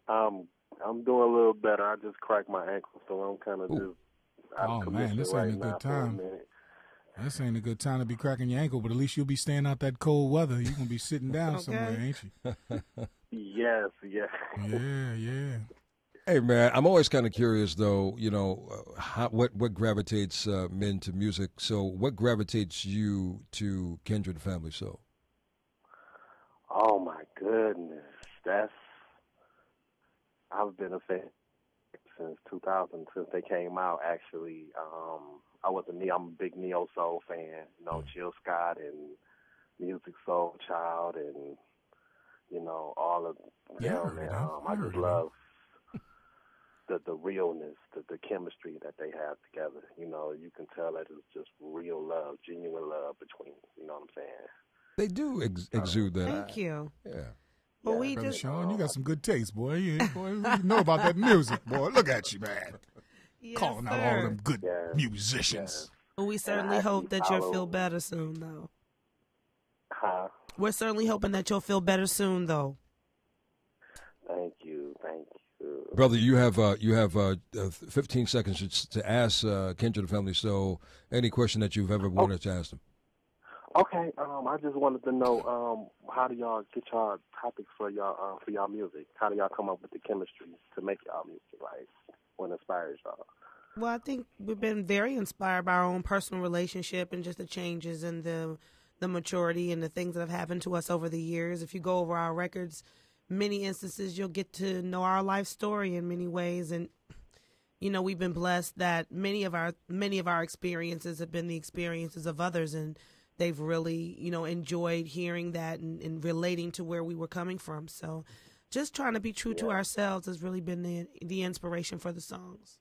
E: Um, I'm doing a little better. I just cracked my ankle, so I'm kind of just out
B: Oh,
E: of
B: man,
E: commission
B: this
E: right
B: ain't a good time.
E: minute.
B: This ain't a good time to be cracking your ankle, but at least you'll be staying out that cold weather. You're gonna be sitting down
C: Okay.
B: somewhere, ain't you?
E: Yes, yes.
B: Yeah, yeah.
A: Hey man, I'm always kind of curious though. You know, uh, how, what what gravitates uh, men to music? So, what gravitates you to Kindred, the family soul?
E: Oh my goodness, that's. I've been a fan since 2000, since they came out. Actually, um, I was a neo. I'm a big neo soul fan. You know, Jill Scott and Music Soul Child, and you know all of
B: Yeah, I
E: them.
B: heard
E: And, um,
B: I
E: I just love the the realness, the the chemistry that they have together. You know, you can tell that it's just real love, genuine love between. You know what I'm saying?
A: They do ex- exude that.
C: Thank you.
A: Yeah.
C: Well,
E: Yeah,
C: we
B: Brother
C: just
B: Sean, you got some good taste, boy. You, boy, you know about that music, boy. Look at you, man.
C: Yes,
B: Calling out all them good
E: Yes,
B: musicians.
C: Well, we certainly
E: I
C: hope that you'll feel better soon, though.
E: Huh?
C: We're certainly hoping that you'll feel better soon, though.
E: Thank you, thank you.
A: Brother, you have uh, you have uh, uh, 15 seconds to, to ask uh, Kindred, the family So, any question that you've ever wanted to ask them.
E: Okay, um, I just wanted to know, um, how do y'all get y'all topics for y'all uh, for y'all music? How do y'all come up with the chemistry to make y'all music? Like, what inspires y'all?
C: Well, I think we've been very inspired by our own personal relationship and just the changes and the the maturity and the things that have happened to us over the years. If you go over our records, many instances you'll get to know our life story in many ways and you know, we've been blessed that many of our many of our experiences have been the experiences of others and they've really, you know, enjoyed hearing that and, and relating to where we were coming from. So just trying to be true to ourselves has really been the the inspiration for the songs.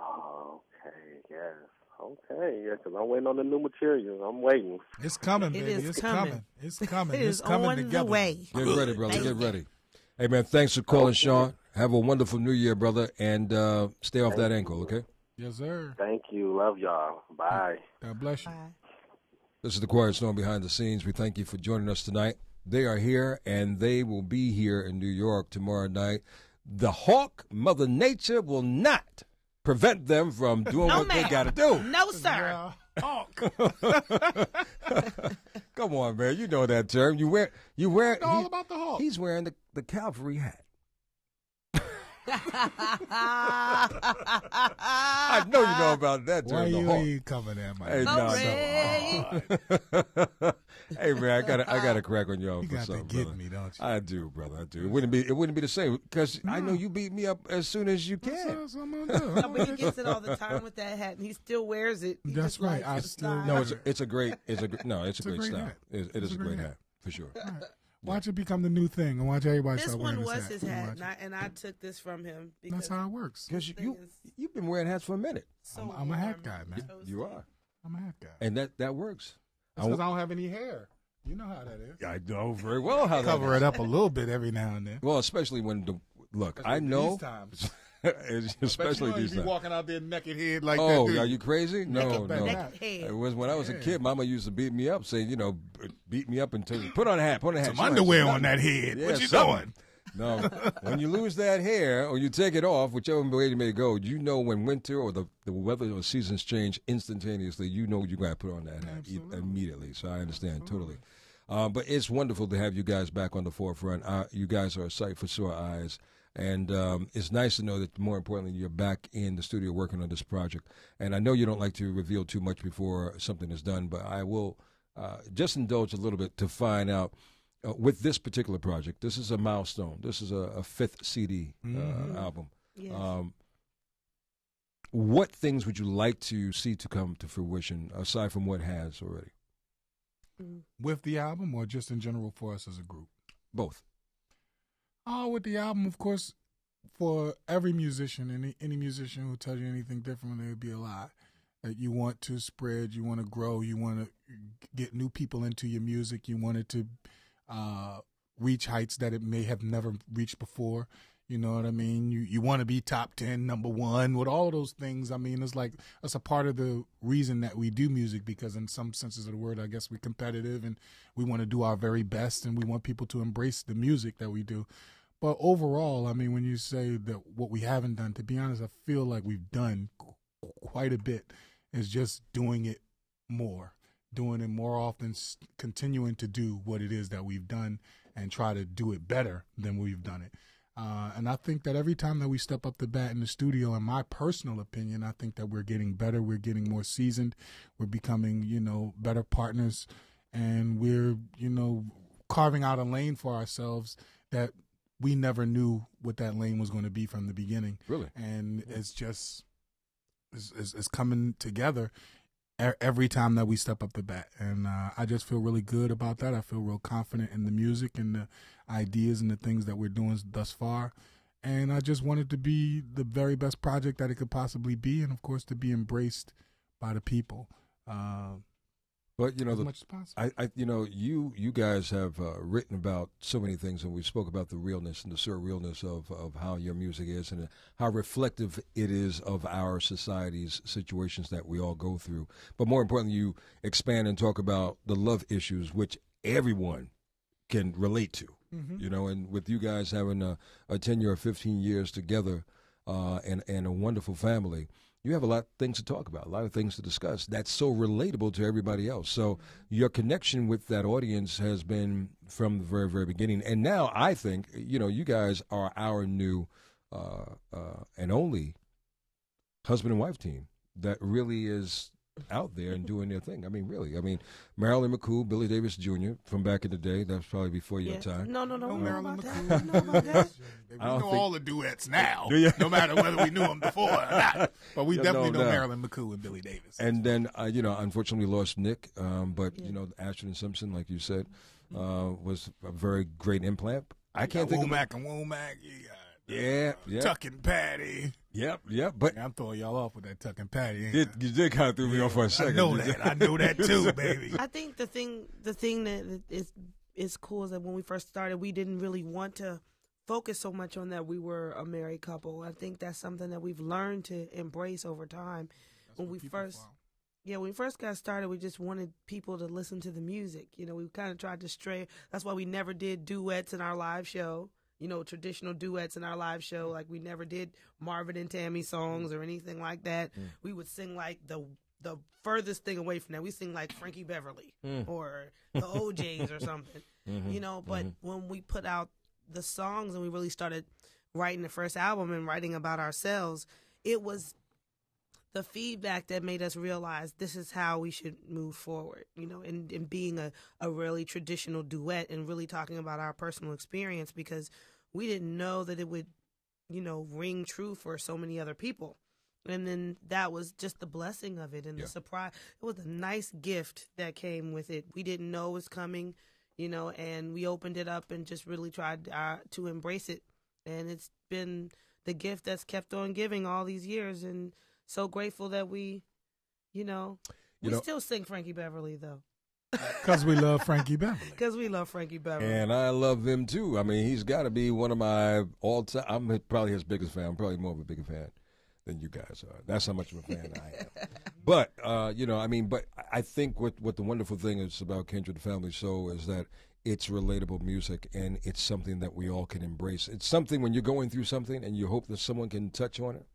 E: Oh, okay, yes, okay, yeah, because I'm waiting on the new material. I'm waiting.
B: It's coming,
C: It
B: baby.
C: is
B: it's
C: coming.
B: coming. It's coming.
C: It
B: it's coming
C: on
B: together.
C: the way.
A: Get ready, brother. Get ready. Hey man, thanks for calling, Sean. Have a wonderful New Year, brother, and uh, stay off that ankle, okay?
B: Yes, sir.
E: Thank you, love y'all. Bye.
B: God bless you.
C: Bye.
A: This is the Quiet Storm behind the scenes. We thank you for joining us tonight. They are here, and they will be here in New York tomorrow night. The Hawk, Mother Nature, will not prevent them from doing
C: No,
A: what they got to do.
C: No, sir.
B: Hawk.
A: Come on, man. You know that term. You wear. You wear.
B: know all
A: he-
B: about the Hawk.
A: He's wearing the, the cavalry hat. I
C: I
A: know you know about that
B: Why
A: term. the
B: you
A: Hawk.
B: ain't coming there, man?
A: Hey,
C: Go
A: no,
C: Ray.
A: no. Hey man, I gotta I gotta crack on y'all
B: You
A: for
B: got to
A: something,
B: get
A: brother.
B: me, don't you?
A: I do, brother. I do. It wouldn't be it wouldn't be the same because I know you beat me up as soon as you can.
B: that's what I'm gonna do.
C: No, but he gets it all the time with that hat, and he still wears it. He
B: That's right. I still-
A: No, it's a, it's a great it's a no, it's a
B: It's a
A: great,
B: great
A: style.
B: hat.
A: It, it
B: It's
A: is
B: a
A: a great
B: great
A: hat.
B: hat.
A: for sure.
B: Watch it become the new thing, and watch everybody
C: This
B: start
C: one
B: wearing
C: was
B: this
C: his hat, and I, and I took this from him because
B: That's how it works.
A: Because you, you
C: is
A: you've been wearing hats for a minute,
C: so
B: I'm- I'm a hat guy, man.
A: You are,
B: I'm a hat guy.
A: and that that works. I,
B: because
A: w-
B: I don't have any hair. You know how that is.
A: I know very well how that
B: Cover it up a little bit every now and then.
A: Well, especially when the look, I
B: These
A: know,
B: times.
A: especially
B: you
A: these
B: be
A: times.
B: walking out there naked head like
A: oh,
B: that.
A: are you crazy? No,
B: Naked
A: no.
C: Naked head.
A: It was when I was a kid. Mama used to beat me up, saying, you know, beat me up until put on a hat, put on a hat.
B: Some
A: She likes
B: underwear on that head.
A: Yeah,
B: what you
A: something.
B: doing?
A: No, when you lose that hair or you take it off, whichever way you may go, you know when winter or the, the weather or seasons change instantaneously, you know you got to put on that hat e- immediately. So I understand totally. Uh, but it's wonderful to have you guys back on the forefront. Uh, you guys are a sight for sore eyes. And um, it's nice to know that, more importantly, you're back in the studio working on this project. And I know you don't like to reveal too much before something is done, but I will uh, just indulge a little bit to find out uh, with this particular project. This is a milestone. This is a, a fifth CD uh,
B: Mhm.
A: album.
C: Yes.
A: Um, what things would you like to see to come to fruition aside from what has already?
C: Mm.
B: With the album or just in general for us as a group?
A: Both.
B: Oh, with the album, of course, for every musician, any any musician who tells you anything different, it would be a lie. That you want to spread, you want to grow, you want to get new people into your music, you want it to uh, reach heights that it may have never reached before. You know what I mean? You you want to be top ten, number one, with all those things. I mean, it's like it's a part of the reason that we do music because, in some senses of the word, I guess we're competitive and we want to do our very best and we want people to embrace the music that we do. But overall, I mean, when you say that what we haven't done, to be honest, I feel like we've done quite a bit. Is just doing it more, doing it more often, continuing to do what it is that we've done and try to do it better than we've done it. Uh, and I think that every time that we step up the bat in the studio, in my personal opinion, I think that we're getting better. We're getting more seasoned. We're becoming, you know, better partners. And we're, you know, carving out a lane for ourselves that we never knew what that lane was going to be from the beginning.
A: Really?
B: And it's just, it's, it's, it's coming together every time that we step up the bat. And uh, I just feel really good about that. I feel real confident in the music and the ideas and the things that we're doing thus far. And I just want it to be the very best project that it could possibly be, and of course to be embraced by the people uh,
A: But you know,
B: as
A: the,
B: much as possible.
A: I, I, you know, you you guys have uh, written about so many things, and we spoke about the realness and the surrealness of of how your music is, and how reflective it is of our society's situations that we all go through. But more importantly, you expand and talk about the love issues, which everyone can relate to.
B: Mhm.
A: You know, and with you guys having a, a tenure of 15 years together, uh, and and a wonderful family, you have a lot of things to talk about, a lot of things to discuss. That's so relatable to everybody else. So your connection with that audience has been from the very, very beginning. And now I think, you know, you guys are our new uh, uh, and only husband and wife team that really is out there and doing their thing. I mean, really. I mean, Marilyn McCoo, Billy Davis Jr. from back in the day. That's probably before your
C: Yeah.
A: time.
C: No, no, no.
B: No Marilyn
C: about
B: McCoo.
C: that. We know about that.
B: We know
A: think-
B: all the duets now,
A: Do you?
B: no matter whether we knew them before or not. But we
A: You
B: definitely
A: know
B: know,
A: that.
B: Marilyn McCoo and Billy Davis.
A: And then, uh, you know, unfortunately lost Nick, um, but,
C: Yeah.
A: you know, Ashford and Simpson, like you said, uh, was a very great implant. I can't
B: got
A: think of
B: Womack and Womack. You got
A: Yeah, yeah.
B: Tuck and Patty.
A: Yep, yep. But
B: I'm throwing y'all off with that Tuck and Patty. ain't
A: it,
B: I?
A: you did kind of throw me off for a
B: I
A: second.
B: I
A: know
B: that. I know that too, baby.
C: I think the thing, the thing that is is cool is that when we first started, we didn't really want to focus so much on that we were a married couple. I think that's something that we've learned to embrace over time. when we first, yeah, when we first got started, we just wanted people to listen to the music. You know, we kind of tried to stray. That's why we never did duets in our live show. You know, traditional duets in our live show. Like we never did Marvin and Tammy songs or anything like that. We would sing like the the furthest thing away from that. We sing like Frankie Beverly
A: Mm.
C: or the O'Jays or something.
A: Mhm,
C: You know, but
A: mhm.
C: when we put out the songs and we really started writing the first album and writing about ourselves, it was the feedback that made us realize this is how we should move forward, you know, and, and being a, a really traditional duet and really talking about our personal experience because we didn't know that it would, you know, ring true for so many other people. And then that was just the blessing of it and
A: Yeah.
C: the surprise. It was a nice gift that came with it. We didn't know it was coming, you know, and we opened it up and just really tried uh, to embrace it. And it's been the gift that's kept on giving all these years. And so grateful that we, you know,
A: You
C: we
A: know-
C: still sing Frankie Beverly though,
B: Because we love Frankie Beverly.
C: because we love Frankie Beverly.
A: And I love him too. I mean, he's got to be one of my all time. I'm probably his biggest fan. I'm probably more of a bigger fan than you guys are. That's how much of a fan I am. But uh, you know, I mean, but I think what what the wonderful thing is about Kindred Family Soul is that it's relatable music and it's something that we all can embrace. It's something when you're going through something and you hope that someone can touch on it,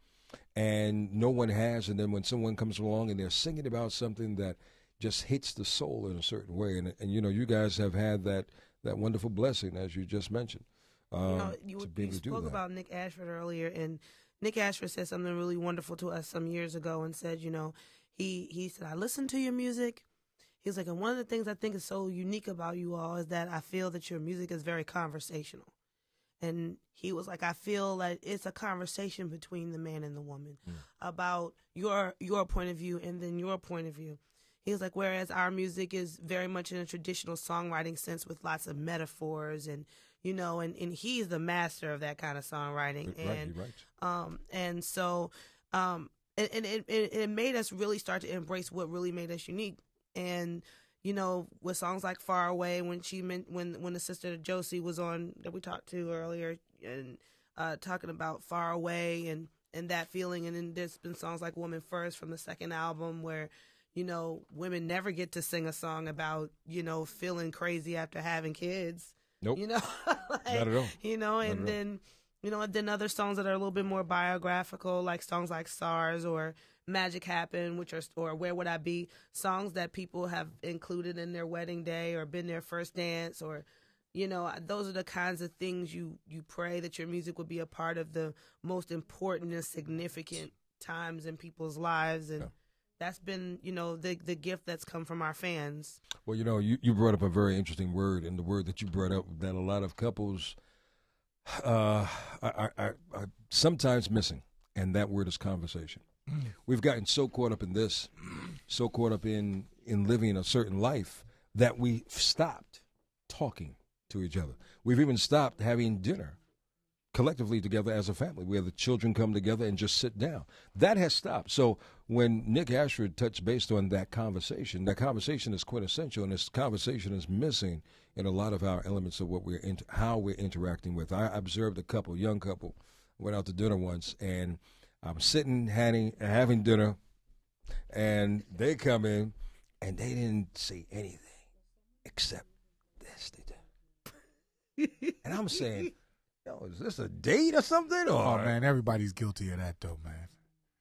A: and no one has, and then when someone comes along and they're singing about something that just hits the soul in a certain way, and and you know, you guys have had that that wonderful blessing as you just mentioned. Um,
C: you know, you,
A: to be
C: you
A: able to do
C: spoke about Nick Ashford earlier, and Nick Ashford said something really wonderful to us some years ago, and said, you know, he he said, I listen to your music. He's like, and one of the things I think is so unique about you all is that I feel that your music is very conversational. And he was like, I feel like it's a conversation between the man and the woman about your your point of view and then your point of view. He was like, whereas our music is very much in a traditional songwriting sense with lots of metaphors and you know, and, and he's the master of that kind of songwriting.
A: right,
C: and
A: right.
C: um, and so, um, and, and it, it, it made us really start to embrace what really made us unique. And, you know, with songs like Far Away, when she meant, when, when the sister Josie was on that we talked to earlier and, uh, talking about Far Away and, and that feeling. And then there's been songs like Woman First from the second album where, you know, women never get to sing a song about, you know, feeling crazy after having kids.
A: Nope.
C: You know, like,
A: Not at all.
C: you know, and then you know, and then other songs that are a little bit more biographical, like songs like "SARS" or "Magic Happen," which are or "Where Would I Be," songs that people have included in their wedding day or been their first dance, or you know, those are the kinds of things you you pray that your music would be a part of the most important and significant times in people's lives, and
A: Yeah.
C: That's been you know the the gift that's come from our fans.
A: Well, you know, you, you brought up a very interesting word, and the word that you brought up that a lot of couples uh, are, are, are, sometimes missing, and that word is conversation. We've gotten so caught up in this, so caught up in in living a certain life that we've stopped talking to each other. We've even stopped having dinner collectively together as a family, where the children come together and just sit down. That has stopped. So when Nick Ashford touched based on that conversation, that conversation is quintessential, and this conversation is missing in a lot of our elements of what we're into, how we're interacting with. I observed a couple, young couple, went out to dinner once, and I'm sitting having having dinner, and they come in, and they didn't say anything except this. They did. And I'm saying, yo, is this a date or something? Oh, or
B: Oh man, everybody's guilty of that though, man.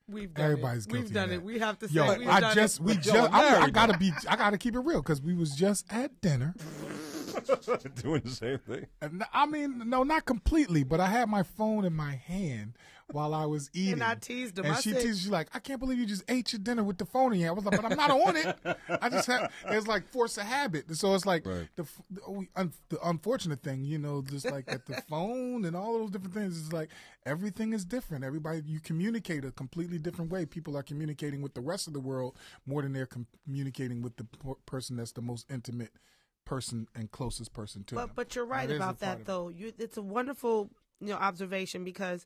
C: We've done
B: Everybody's
C: it.
B: guilty
C: We've done it. We have to say
B: Yo,
C: we've
B: I
C: done
B: just
C: it.
B: we just I, I gotta be I gotta keep it real because we was just at dinner.
A: doing the same thing.
B: And I mean, no, not completely, but I had my phone in my hand while I was eating.
C: And I teased him.
B: And
C: I
B: she
C: said-
B: teased you like, I can't believe you just ate your dinner with the phone in your hand. I was like, but I'm not on it. I just had, it's like force of habit. So it's like
A: Right.
B: the, the, un, the unfortunate thing, you know, just like at the phone and all those different things it's like everything is different. Everybody, you communicate a completely different way. People are communicating with the rest of the world more than they're com- communicating with the p- person that's the most intimate person and closest person to them.
C: But but you're right
B: That is a
C: about that
B: of it.
C: though. You it's a wonderful you know observation because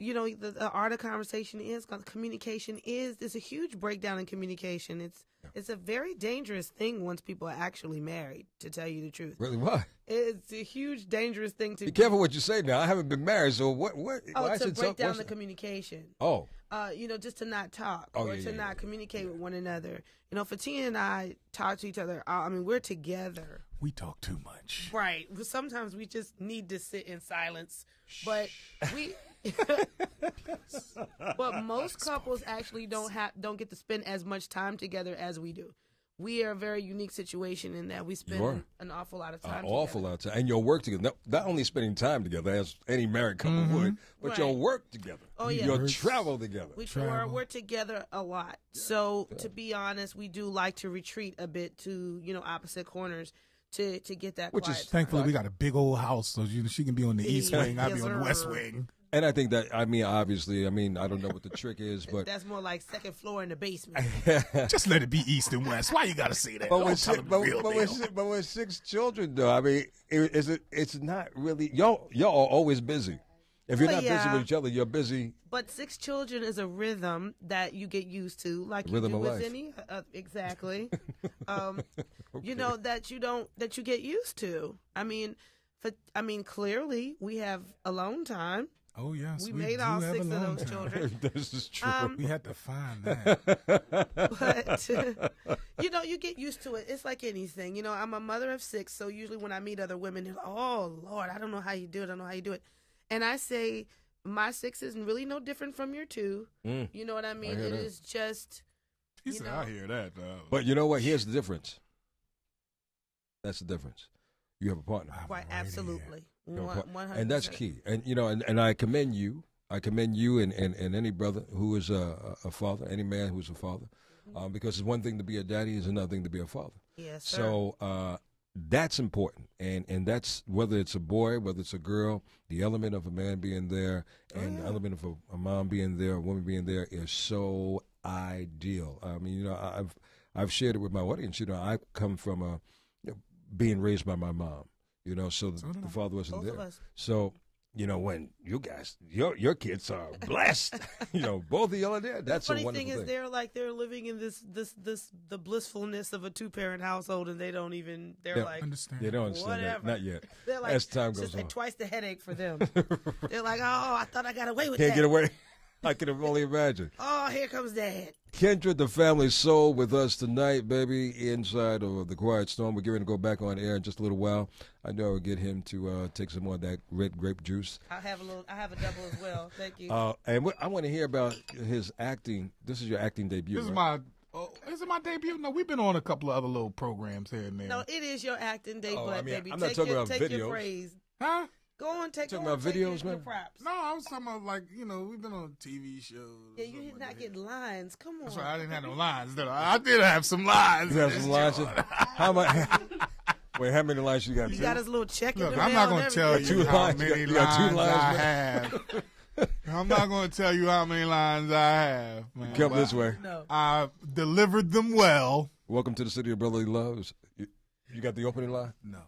C: you know the, the art of conversation is communication is is a huge breakdown in communication. It's it's a very dangerous thing once people are actually married. To tell you the truth,
A: Really? what?
C: it's a huge dangerous thing to
A: Be careful what you say now. I haven't been married, so what? What?
C: Oh,
A: why
C: to break
A: some-
C: down the communication.
A: Oh,
C: uh, you know, just to not talk
A: Oh,
C: or
A: yeah,
C: to
A: yeah,
C: not
A: yeah.
C: communicate with one another. You know, Fatina and I talk to each other. uh, I mean, we're together.
B: we talk too much.
C: Right. Sometimes we just need to sit in silence. But we but most couples actually don't have don't get to spend as much time together as we do. we are a very unique situation in that we spend an awful lot of time.
A: An
C: time.
A: awful lot of time. And you'll work together. Not, not only spending time together, as any married couple mm-hmm. would, but you'll work together.
C: Oh, yeah.
A: You'll
B: Works.
A: travel together.
C: We we're,
B: Travel.
C: we're together a lot. So to be honest, we do like to retreat a bit to you know opposite corners to to get that.
A: Which is
C: time.
B: Thankfully, we got a big old house, so you, she can be on the east
C: Yeah.
B: wing. I'll be
C: Yes,
B: on the west
C: sir.
B: wing.
A: And I think that, I mean, obviously, I mean, I don't know what the trick is, but.
C: That's more like second floor in the basement.
B: Just let it be east and west. Why you gotta say that?
A: But
B: Don't
A: with, six, but, but,
B: deal.
A: with, six- but with six children, though, I mean, it, is it? It's not really y'all. Y'all are always busy. If you're
C: Well,
A: not busy with each other, you're busy.
C: But six children is a rhythm that you get used to, like you
A: Rhythm
C: do
A: of
C: with
A: life.
C: any. Uh, exactly. um, You know that you don't that you get used to. I mean, for I mean, clearly we have alone time.
B: Oh yes,
C: we
B: we,
C: made all
B: have
C: six
B: a
C: of
B: long
C: those children.
A: this is true.
C: Um,
B: We had to find that.
C: but you know, you get used to it. It's like anything. You know, I'm a mother of six, so usually when I meet other women, they're like, "Oh Lord, I don't know how you do it. I don't know how you do it," and I say, "My six is really no different from your two.
A: Mm.
C: You know what I mean?
A: hear
C: It
A: that.
C: is just."
B: He
C: You
B: said,
C: know.
B: "I hear that." Though.
A: But you know what? Here's the difference. That's the difference. You have a partner,
B: I'm
C: Quite
B: right here.
C: absolutely.
A: You have a
C: One-
A: partner.
C: 100%.
A: and that's key. And you know, and, and I commend you. I commend you and, and, and any brother who is a, a father, any man who's a father, um, because it's one thing to be a daddy, it's another thing to be a father.
C: Yes, sir.
A: So uh, that's important, and and that's whether it's a boy, whether it's a girl, the element of a man being there, and the element of a, a mom being there, a woman being there is so ideal. I mean, you know, I've I've shared it with my audience. You know, I come from a you know, being raised by my mom. You know, so the, the father wasn't
C: Both of
A: there.
C: us.
A: So you know, when you guys, your your kids are blessed. you know, both of y'all are there. That's
C: the
A: a wonderful
C: thing is,
A: thing.
C: they're like they're living in this this this the blissfulness of a two parent household, and they don't even. They're
A: Yeah.
C: like
B: Understand?
A: They don't understand that.
C: Whatever.
A: Not yet.
C: they're like
A: As time goes
C: just like
A: on.
C: twice the headache for them. they're like, oh, I thought I got away with
A: Can't
C: that.
A: get away. I can only imagine.
C: Oh, here comes dad.
A: Kindred, the family soul, with us tonight, baby, inside of the Quiet Storm. We're going to go back on air in just a little while. I know I'll get him to uh, take some more of that red grape juice.
C: I have a little. I have a double as well. Thank you.
A: Uh, and wh- I want to hear about his acting. This is your acting debut.
B: This is my. Oh, is it my debut? No, we've been on a couple of other little programs here and there.
C: no, it is your acting day,
A: Oh,
C: but
A: I mean,
C: baby,
A: I'm not
C: take
A: talking
C: your,
A: about
C: take your
A: videos.
C: praise.
B: Huh?
C: Go on, take.
A: Talking
C: go on,
A: about
C: take your-
A: videos,
C: your
A: man?
C: props.
B: No, I was talking about like you know we've been on TV shows.
C: Yeah, you
B: something
C: did
B: like
C: not
B: that.
C: get lines. Come on.
B: That's right. I didn't have no lines, did I? I did have some lines.
A: You have some lines.
B: joint.
A: How much? Wait, how many lines you got?
C: He
A: Two?
C: got his little check
B: Look, I'm not going to tell
C: everything.
B: you
A: Two
B: how
A: lines. You
B: many
A: got- you got two
B: lines
A: lines,
B: I have. I'm not going to tell you how many lines I have. Man.
A: Come
B: But
A: this way.
C: No.
B: I delivered them well.
A: Welcome to the city of brotherly loves. You, you got the opening line?
B: No, no.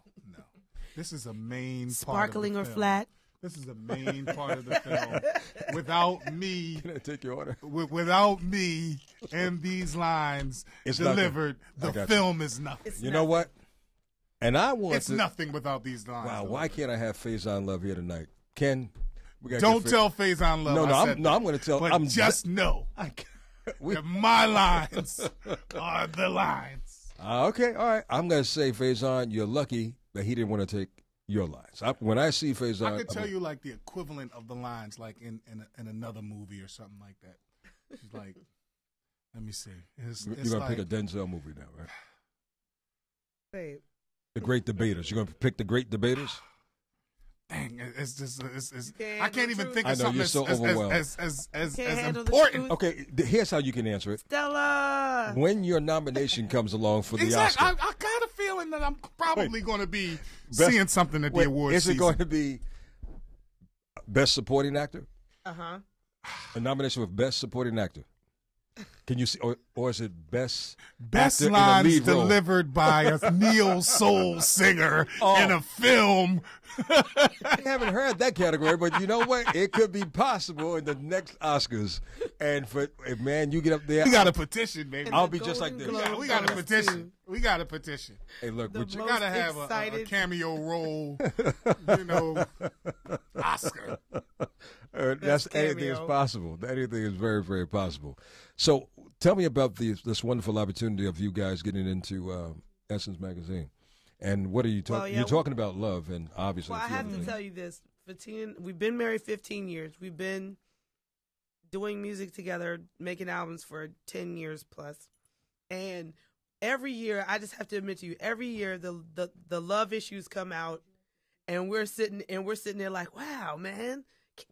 B: This is a main
C: Sparkling
B: part
C: or
B: of the film.
C: flat.
B: This is a main part of the film. Without me,
A: Can I take your order?
B: wi- without me and these lines
A: It's nothing.
B: delivered,
A: I
B: the
A: got you.
B: film is nothing.
C: It's
A: You know what? And I want
B: It's
A: to.
B: nothing without these lines.
A: Wow,
B: though.
A: why can't I have Faizon Love here tonight? Ken, we got
B: Don't tell Faizon Love.
A: No, no,
B: I
A: I'm-
B: said
A: no,
B: that.
A: I'm gonna tell-
B: But
A: I'm-
B: just know
A: we,
B: that my lines are the lines.
A: Uh, okay, all right. I'm gonna say Faizon, you're lucky that he didn't want to take your lines. I, when I see Faizon,
B: I could tell
A: I'm-
B: you like the equivalent of the lines, like in in, in another movie or something like that. She's like, let me see. It's,
A: you're
B: it's
A: gonna
B: like,
A: pick a Denzel movie now, right?
C: Babe.
A: The Great Debaters. You're gonna pick the Great Debaters.
B: Dang, it's just it's, it's,
C: Can't
B: I can't even
C: truth.
B: think
A: I
B: of
A: know,
B: something
A: you're
B: as,
A: so
B: as, as,
A: overwhelmed.
B: as as as,
C: Can't
B: as important.
A: Okay, here's how you can answer it.
C: Stella.
A: When your nomination comes along for the
B: Exactly. I,
A: Oscar,
B: I got a feeling that I'm probably going to be
A: Best-
B: seeing something at
A: wait,
B: the awards
A: is it
B: season.
A: going to be Best Supporting Actor?
C: Uh huh.
A: A nomination with Best Supporting Actor. Can you see, or, or is it Best
B: Best
A: actor in a
B: lines
A: lead role?
B: delivered by a neo soul singer
A: Oh.
B: in a film.
A: I haven't heard that category, but you know what? It could be possible in the next Oscars. And for if man, you get up there,
B: We got a petition, baby.
A: I'll be just like this.
C: Globe
B: we got a petition.
C: to
B: We got a petition.
A: hey, look,
C: the
A: you,
B: We gotta have a- a, a cameo role. you know, Oscar.
A: uh, that's anything is
C: cameo.
A: possible. Anything is very, very possible. So, tell me about the, this wonderful opportunity of you guys getting into uh, Essence magazine, and what are you talking?
C: Well, yeah,
A: You're talking about love, and obviously,
C: Well, I have to
A: things.
C: tell you this. 15, we've been married 15 years. We've been doing music together, making albums for 10 years plus. And every year, I just have to admit to you, every year the the the love issues come out, and we're sitting and we're sitting there like, wow, man,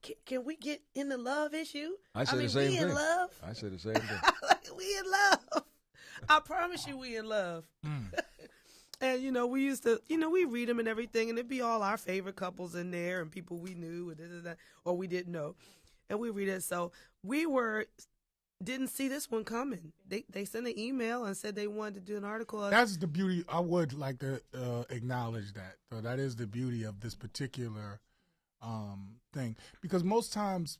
C: can, can we get in the love issue?
A: I say
C: mean,
A: the same
C: we
A: thing.
C: in love.
A: I say the same thing.
C: like, we in love. I promise you, we in love. and you know, we used to, you know, we read them and everything, and it'd be all our favorite couples in there and people we knew and this and that, or we didn't know, and we read it. So we were didn't see this one coming. They they sent an email and said they wanted to do an article.
B: That's the beauty. I would like to uh, acknowledge that. So that is the beauty of this particular um, thing, because most times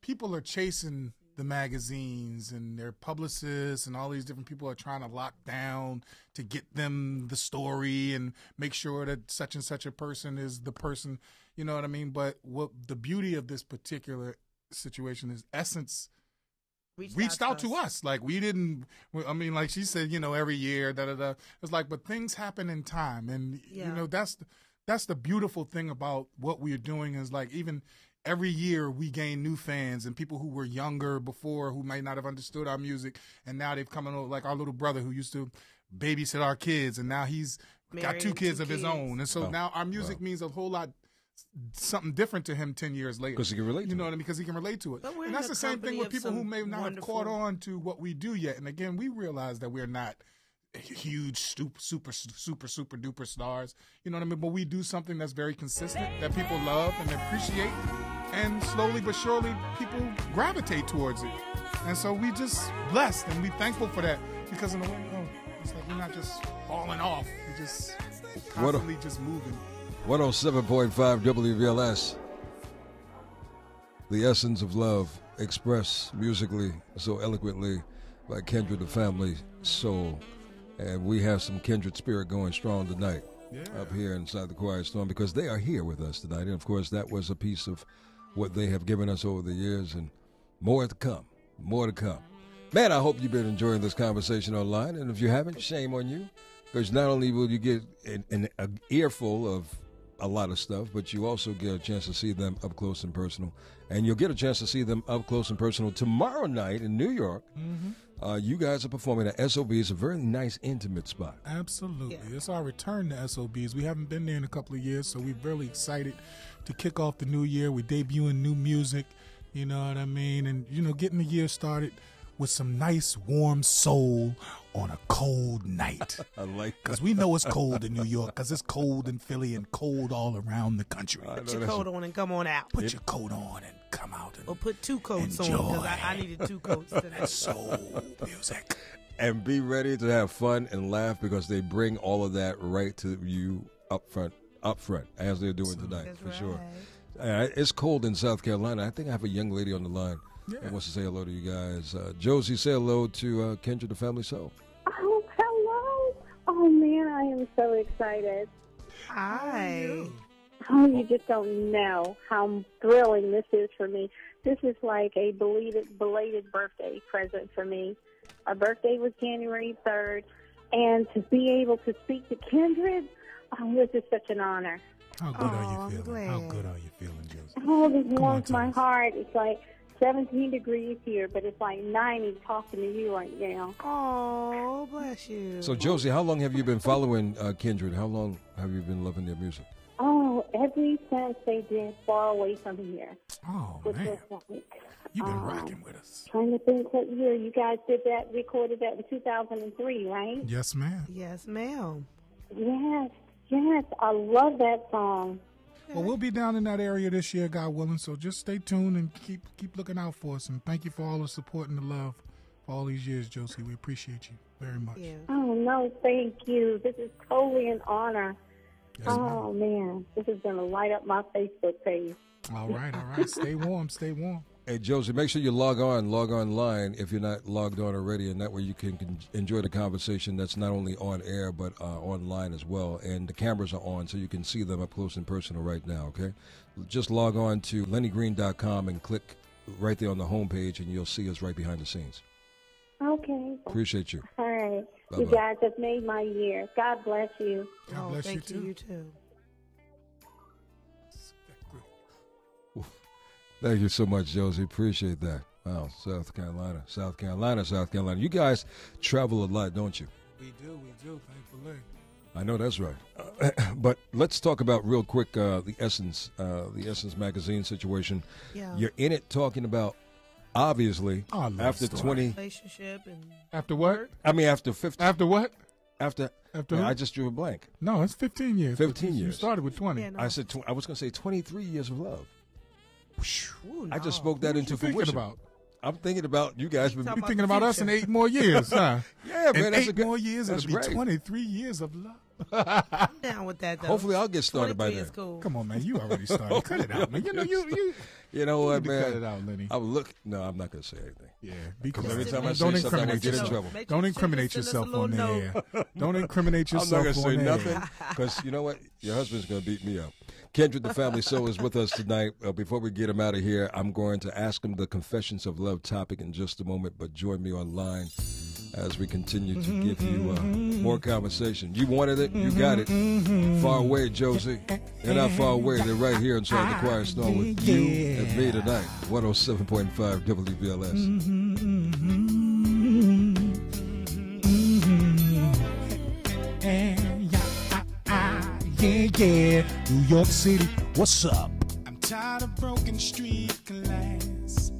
B: people are chasing the magazines and their publicists and all these different people are trying to lock down to get them the story and make sure that such and such a person is the person. You know what I mean? But what the beauty of this particular situation is, Essence reached out to us. Like we didn't. I mean, like she said, you know, every year, da da da. It's like, but things happen in time, and
C: Yeah.
B: you know, that's that's the beautiful thing about what we're doing is like even every year we gain new fans and people who were younger before who might not have understood our music, and now they've come in. Like our little brother who used to babysit our kids, and now he's got two kids
C: two
B: of his own, and so
A: Wow.
B: now our music
A: Wow.
B: means a whole lot. Something different to him ten years later
A: 'Cause he can relate
B: You know
A: it.
B: what I mean? Because he can relate to it. And that's the same thing with people who may not
C: wonderful-
B: have caught on to what we do yet. And again, we realize that we're not huge, super, super, super, super duper stars. You know what I mean? But we do something that's very consistent that people love and appreciate. And slowly but surely, people gravitate towards it. And so we just blessed and we thankful for that because in a way, oh, it's like we're not just falling off. We're just
A: What
B: constantly just moving.
A: 107.5 WBLS. The essence of love expressed musically so eloquently by Kindred the Family Soul. And we have some kindred spirit going strong tonight up here inside the Quiet Storm because they are here with us tonight. And of course, that was a piece of what they have given us over the years and more to come. More to come. Man, I hope you've been enjoying this conversation online. And if you haven't, shame on you. Because not only will you get an, an a earful of a lot of stuff, but you also get a chance to see them up close and personal. And you'll get a chance to see them up close and personal tomorrow night in New York. Mm-hmm. Uh, you guys are performing at SOB. It's a very nice, intimate spot.
B: Absolutely.
C: Yeah.
B: It's our return to SOBs. We haven't been there in a couple of years, so we're really excited to kick off the new year. We're debuting new music, you know what I mean? And, you know, getting the year started with some nice, warm soul on a cold night.
A: I like
B: Because we know it's cold in New York, because it's cold in Philly and cold all around the country.
C: Put your coat on and come on out.
B: Put your coat on and come out and
C: Or put two coats on because I, I needed two coats tonight.
B: soul music.
A: and be ready to have fun and laugh because they bring all of that right to you up front, up front, as they're doing tonight,
C: That's
A: for sure.
C: right.
A: Uh, it's cold in South Carolina. I think I have a young lady on the line
B: Yeah.
A: who wants to say hello to you guys. Uh, Josie, say hello to uh, Kindred, the family soul.
D: Oh, hello. Oh, man, I am so excited.
C: Hi.
D: Oh, you just don't know how thrilling this is for me. This is like a belated, belated birthday present for me. Our birthday was January 3rd, and to be able to speak to Kindred, oh, this is such an honor.
B: How good
C: Aw,
B: are you feeling? How good are you feeling, Josie?
D: Oh, this warms my
B: Thomas.
D: heart. It's like 17 degrees here, but it's like 90 talking to you right now.
C: Oh, bless you.
A: So, Josie, how long have you been following uh, Kindred? How long have you been loving their music?
D: Oh, ever since they did Far Away from Here,
B: Oh, man.
D: like,
B: You've been
D: um,
B: rocking with us.
D: Trying to think what year you guys did that, recorded that in 2003, right?
B: Yes, ma'am.
C: yes, ma'am.
D: Yes, yes, I love that song.
B: Well, we'll be down in that area this year, God willing. So just stay tuned and keep keep looking out for us. And thank you for all the support and the love for all these years, Josie. We appreciate you very much.
C: Yeah.
D: Oh, no, thank you. This is totally an honor.
B: Yes, ma'am.
D: Oh, man, this is going to light up my Facebook page.
B: All right, all right. Stay warm. Stay warm.
A: Hey, Josie, make sure you log on, log online if you're not logged on already, and that way you can, can enjoy the conversation that's not only on air but uh, online as well. And the cameras are on, so you can see them up close and personal right now, okay? Just log on to lennygreen.com and click right there on the homepage, and you'll see us right behind the scenes.
D: Okay.
A: Appreciate you.
D: All right. You
A: Bye-bye.
D: guys have made my year. God bless you.
B: God
C: oh,
B: bless you too.
C: you. You too.
A: Thank you so much, Josie. Appreciate that. Wow, South Carolina, South Carolina, South Carolina. You guys travel a lot, don't you?
B: We do, we do, thankfully.
A: I know that's right. but let's talk about real quick uh, the Essence, uh, the Essence magazine situation.
C: Yeah.
A: You're in it talking about obviously
B: Oh,
A: after
B: story.
A: 20
C: relationship and
B: After what?
A: I mean after 50
B: After what?
A: after
B: After
A: Yeah. I just drew a blank.
B: No, it's 15 years.
A: 15 years.
B: You
A: years.
B: started with 20.
C: Yeah, no.
A: I said tw- I was going to say 23 years of love.
C: Ooh,
A: I just spoke that
B: What
A: into
B: you thinking
A: fruition.
B: about?
A: I'm thinking about you guys.
C: You
A: been-
C: talking
B: You're thinking
C: the
B: about us in eight more years, huh?
A: yeah, man,
B: in
A: that's
B: eight
A: a good,
B: more years,
A: that's
B: it'll be
A: great.
B: 23 years of love.
C: I'm down with that though.
A: Hopefully, I'll get started by then.
C: is cool.
B: Come on, man. You already started. Cut it out, man. You know, you, you,
A: You know what,
B: need to cut
A: man?
B: it out, Lenny.
A: I would look. No, I'm not going to say anything.
B: Yeah, be
A: Because
B: quiet.
A: every time I say
B: Don't
C: sure-
A: something, I'm
B: incriminate
A: get in
B: yourself.
A: trouble.
C: Make
B: Don't incriminate
C: send us a
B: yourself on
C: little
B: the air. Don't incriminate
A: I'm not going to say nothing because you know what? Your husband's going to beat me up. Kindred, the family soul, is with us tonight. Uh, before we get him out of here, I'm going to ask him the Confessions of Love topic in just a moment, but join me online as we continue to mm-hmm, give you uh, mm-hmm. more conversation. You wanted it, you got it. Mm-hmm. Far away, Josie. They're not far away. They're right here inside the Quiet Storm with you and me tonight. 107.5 WBLS.
F: Yeah, yeah, New York City, what's up?
G: I'm tired of broken street glass.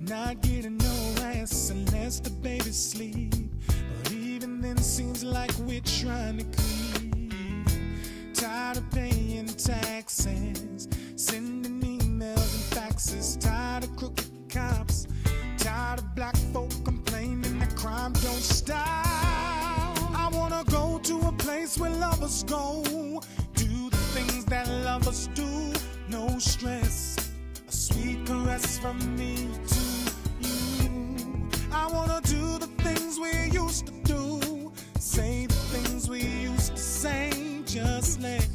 G: Not getting no rest unless the baby's sleep. Seems like we're trying to creep. Tired of paying taxes, sending emails and faxes. Tired of crooked cops. Tired of black folk complaining that crime don't stop. I wanna go to a place where lovers go. Do the things that lovers do. No stress. A sweet caress from me to you. I wanna do the things we used to do. Say the things we used to say. Just let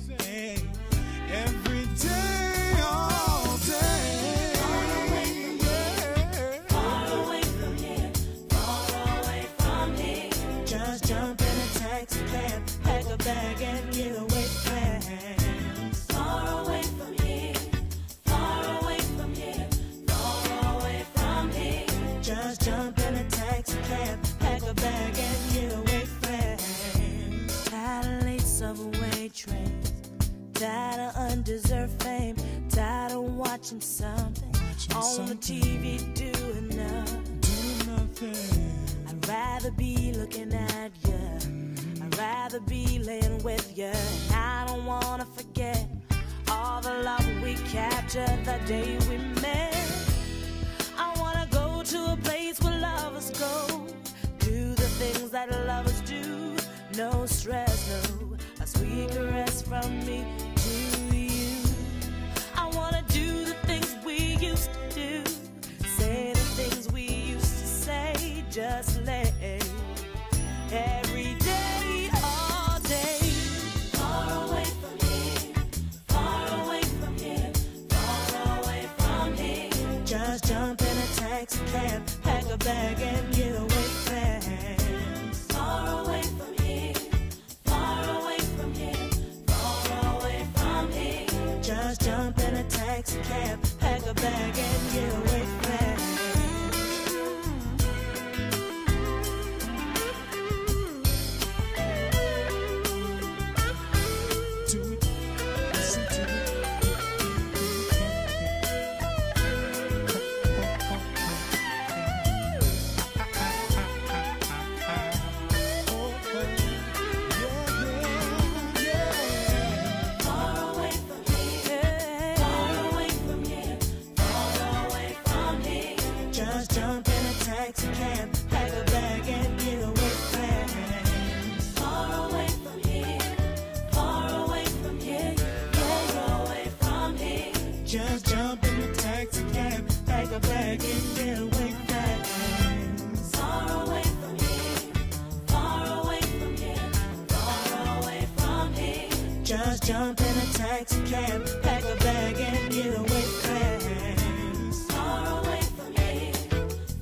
G: Just jump in a taxi cab, pack a bag and get away fast. Far away from here,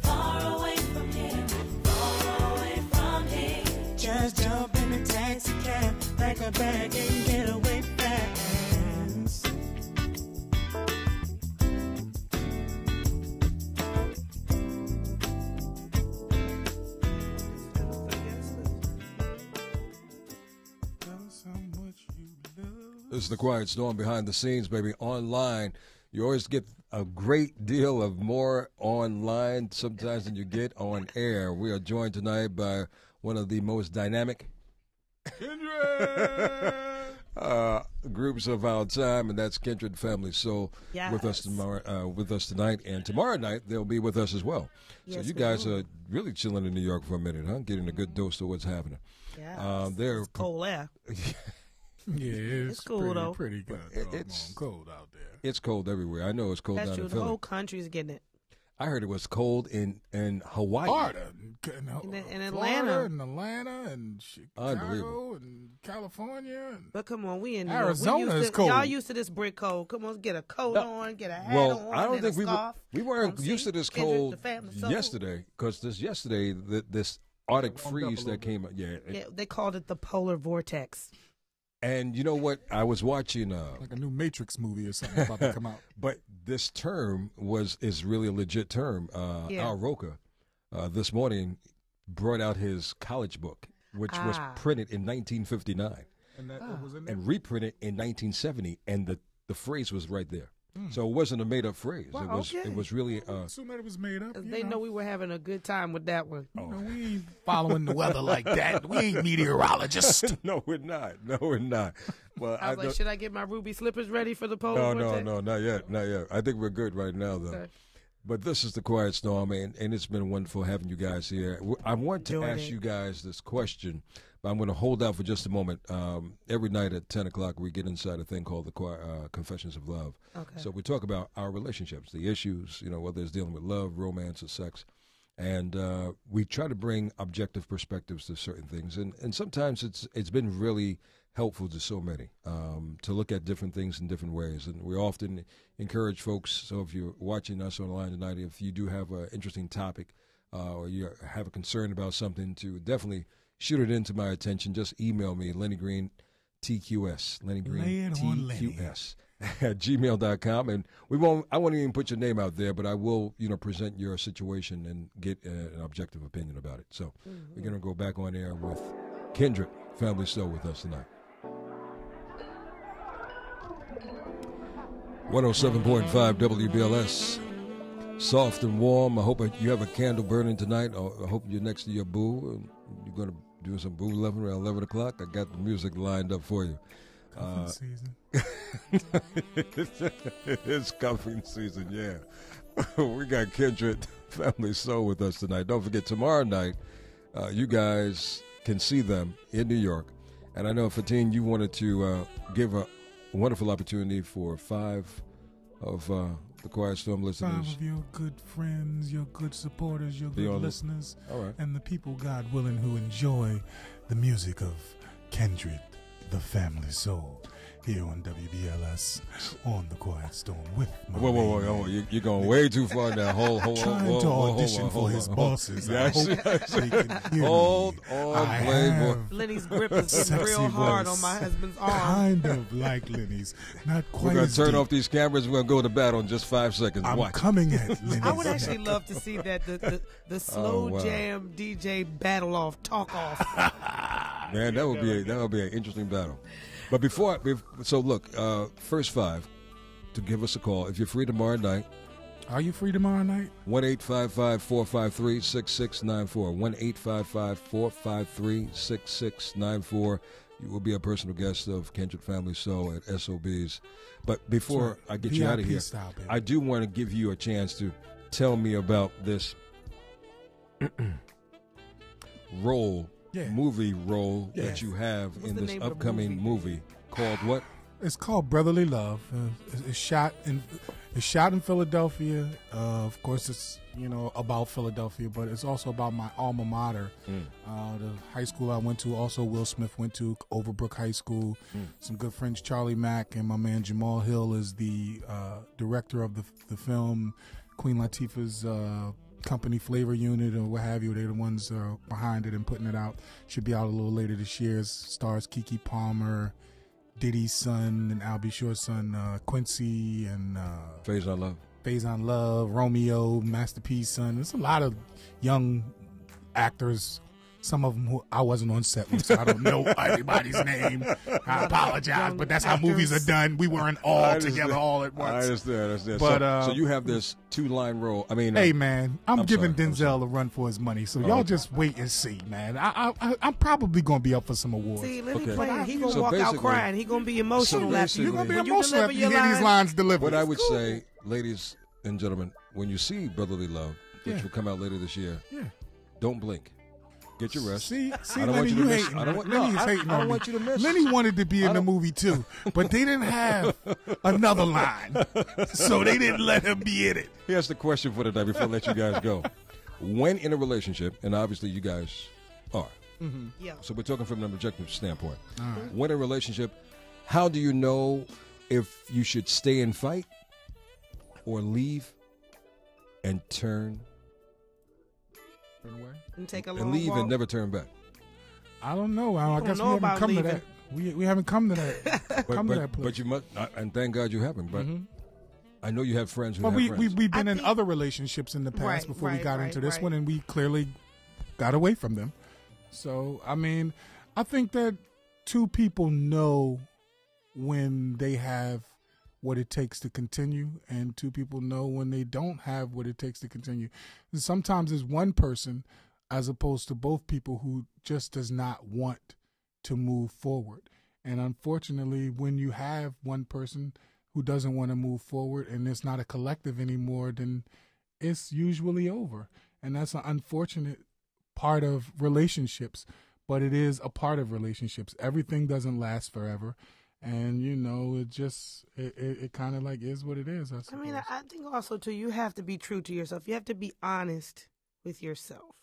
G: far away from here, far away from here. Just jump in a taxi cab, pack a bag and get away the
A: Quiet Storm behind the scenes, baby. Online, you always get a great deal of more online sometimes than you get on air. We are joined tonight by one of the most dynamic uh, groups of our time, and that's Kindred Family Soul with us tomorrow, uh, with us tonight, and tomorrow night they'll be with us as well. so
C: Yes,
A: you
C: we
A: guys
C: will.
A: are really chilling in New York for a minute, huh? Getting a good dose of what's happening.
C: Yeah,
A: Um, they're
C: it's cold air.
B: Yeah, it's,
C: It's cool,
B: pretty,
C: though.
B: pretty good.
A: It-
B: doggone
A: it's-
B: cold out there.
A: It's cold everywhere. I know it's cold
C: That's
A: down
C: true.
A: in
C: The
A: Philly.
C: whole country's getting it.
A: I heard it was cold in in Hawaii.
B: Florida, and, and,
C: In- in
B: Florida
C: Atlanta.
B: and Atlanta, and Chicago, and California. And
C: But come on, we in New
B: Arizona
C: We used
B: is
C: to,
B: cold.
C: Y'all used to this brick cold. Come on, get a coat
A: No.
C: on, get a hat
A: Well,
C: on.
A: I don't think we were, we weren't
C: Come see
A: used to this cold
C: the family soul.
A: yesterday because this yesterday the, this Arctic
B: warmed
A: freeze that came. Yeah, it-
C: Yeah, they called it the polar vortex.
A: And you know what? I was watching. Uh,
B: like a new Matrix movie or something about to come out.
A: but this term was is really a legit term. Uh,
C: Yeah.
A: Al Roker uh, this morning brought out his college book, which was
C: Ah.
A: printed in 1959
B: And that was
A: and reprinted in 1970, and the the phrase was right there. So it wasn't a made up phrase. it. Was
C: okay.
A: it was really uh,
B: Assume that it was made up.
C: 'Cause
B: you
C: They know we were having a good time with that one.
B: You know, we ain't following the weather like that. We ain't meteorologists.
A: no, we're not. No, we're not. Well,
C: I was like,
A: don't-
C: should I get my ruby slippers ready for the polar
A: no, no,
C: vortex?
A: no, not yet, not yet. I think we're good right now, though.
C: Okay.
A: But this is the Quiet Storm, and, and it's been wonderful having you guys here. I want to
C: Enjoyed
A: ask
C: it.
A: you guys this question, but I'm going to hold out for just a moment. Um, every night at 10 o'clock, we get inside a thing called the uh, Confessions of Love.
C: Okay.
A: So we talk about our relationships, the issues, you know, whether it's dealing with love, romance, or sex. And uh, we try to bring objective perspectives to certain things. And, and sometimes it's it's been really helpful to so many um, to look at different things in different ways. And we often encourage folks. So if you're watching us online tonight, if you do have an interesting topic uh, or you have a concern about something, to definitely shoot it into my attention. Just email me, Lenny Green, TQS, Lenny Green,
B: Lay it on Lenny.
A: TQS at gmail.com. And we won't, I won't even put your name out there, but I will, you know, present your situation and get uh, an objective opinion about it. So we're going to go back on air with Kindred Family Soul with us tonight. 107.5 WBLS. Soft and warm. I hope you have a candle burning tonight. I hope you're next to your boo. You're going to do some boo loving around 11 o'clock. I got the music lined up for you.
B: Cuffing
A: Uh,
B: season.
A: it's cuffing season, yeah. we got Kindred Family Soul with us tonight. Don't forget, tomorrow night, uh, you guys can see them in New York. And I know, Fatin, you wanted to uh, give a wonderful opportunity for five of uh, the Quiet Storm
B: Five
A: listeners.
B: of your good friends, your good supporters, your good listeners,
A: All right.
B: and the people, God willing, who enjoy the music of Kindred, the family soul, here on WBLS on the Quiet Storm with my
A: Whoa, whoa, whoa, whoa. You, you're going way too far now. Hold, hold, hold,
B: Trying to audition for his bosses.
A: Yeah,
B: I
A: I see,
B: hope they can hear
A: Hold
B: me.
A: on, Playboy.
C: Lenny's grip is getting
B: Sexy
C: real hard on my husband's arm.
B: kind of like Lenny's, not quite
A: We're gonna turn
B: deep.
A: off these cameras. We're going to go to battle in just five seconds.
B: I'm
A: Watch.
B: coming at Lenny's.
C: I would actually love to see that the the, the oh, slow
A: Oh, wow.
C: jam DJ battle off talk off.
A: Man, that would be a, that would be an interesting battle. But before, bef- so look, uh, first five to give us a call. If you're free tomorrow night,
B: Are you free tomorrow night?
A: one eight five five four five three six six nine four. One eight five five four five three six six nine four. You will be a personal guest of Kindred Family Soul at SOBs. But before. I get you out of here. I do want to give you a chance to tell me about this role,
B: Yeah.
A: movie role
B: Yes.
A: that you have
C: What's
A: in this
C: name of the
A: upcoming movie? called what?
B: It's called Brotherly Love. Uh, it's, it's shot in it's shot in Philadelphia. Uh, of course, it's you know about Philadelphia, but it's also about my alma mater,
A: Mm.
B: uh, the high school I went to. Also, Will Smith went to Overbrook High School.
A: Mm.
B: Some good friends, Charlie Mack and my man Jamal Hill is the uh, director of the the film. Queen Latifah's uh, company, Flavor Unit, or what have you. They're the ones uh, behind it and putting it out. Should be out a little later this year. It stars Keke Palmer. Diddy's son and Al B. Sure's son, uh, Quincy, and uh,
A: Faizon Love.
B: Faizon Love, Romeo, Master P's son. There's a lot of young actors some of them who I wasn't on set with, so I don't know everybody's name. I apologize, but that's how movies are done. We weren't all together all at
A: I
B: once.
A: understand. I understand.
B: But,
A: so,
B: uh,
A: so you have this two line role. I mean,
B: Hey
A: uh,
B: man, I'm,
A: I'm
B: giving
A: sorry, I'm
B: Denzel a run for his money, so y'all
A: okay.
B: just wait and see, man. I, I, I I'm probably gonna be up for some awards.
C: See, let me
A: Okay.
C: play. He gonna
A: So
C: walk out crying. He gonna be emotional
A: So
C: after you.
B: You're gonna be
C: when you
B: emotional
C: deliver
B: after you
C: your
B: hear these lines delivered.
A: what I would say, ladies and gentlemen, when you see Brotherly Love, which
B: Yeah.
A: will come out later this year,
B: Yeah.
A: don't blink. Get your rest.
B: See, see,
A: I don't
B: Lenny,
A: want you to
B: you
A: miss-
B: hating.
A: I don't want-
B: Lenny
A: no,
B: is
A: I-
B: hating
A: I don't
B: on
A: want
B: me.
A: you to miss.
B: Lenny wanted to be in the movie too, but they didn't have another line, so they didn't let him be in it.
A: Here's the question for today before I let you guys go. When in a relationship, and obviously you guys are, mm-hmm.
C: Yeah.
A: so we're talking from an objective standpoint. When in a relationship, how do you know if you should stay and fight or leave and turn
C: And take a long
A: leave
C: walk.
A: and never turn back?
B: I don't know. I, I
C: don't
B: guess
C: know
B: we haven't
C: about
B: come to
C: leaving.
B: that. We we haven't come to that.
A: But,
B: come to
A: but,
B: that place.
A: but you must, and thank God you haven't. But mm-hmm. I know you have friends who
B: But
A: have
B: we,
A: friends.
B: we we've been
C: I
B: in
C: think-
B: other relationships in the past
C: Right,
B: before we got
C: right,
B: into this
C: right.
B: one, and we clearly got away from them. So I mean, I think that two people know when they have what it takes to continue, and two people know when they don't have what it takes to continue. And sometimes it's one person, as opposed to both people who just does not want to move forward. And unfortunately, when you have one person who doesn't want to move forward and it's not a collective anymore, then it's usually over. And that's an unfortunate part of relationships, but it is a part of relationships. Everything doesn't last forever. And you know, it just it, it, it kind of like is what it is. I,
C: I mean, I, think also too, you have to be true to yourself. You have to be honest with yourself.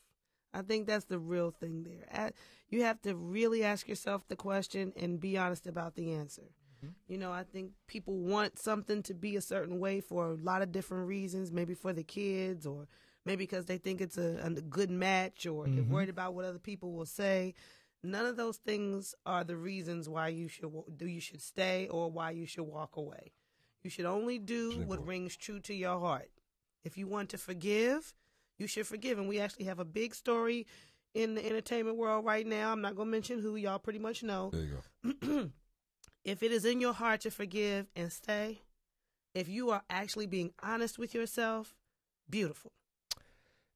C: I think that's the real thing there. You have to really ask yourself the question and be honest about the answer. Mm-hmm. You know, I think people want something to be a certain way for a lot of different reasons, maybe for the kids or maybe because they think it's a, a good match or they're mm-hmm. worried about what other people will say. None of those things are the reasons why you should do you should stay or why you should walk away. You should only do what rings true to your heart. If you want to forgive, you should forgive. And we actually have a big story in the entertainment world right now. I'm not going to mention who, y'all pretty much know.
A: there you go.
C: if it is in your heart to forgive and stay, if you are actually being honest with yourself, beautiful.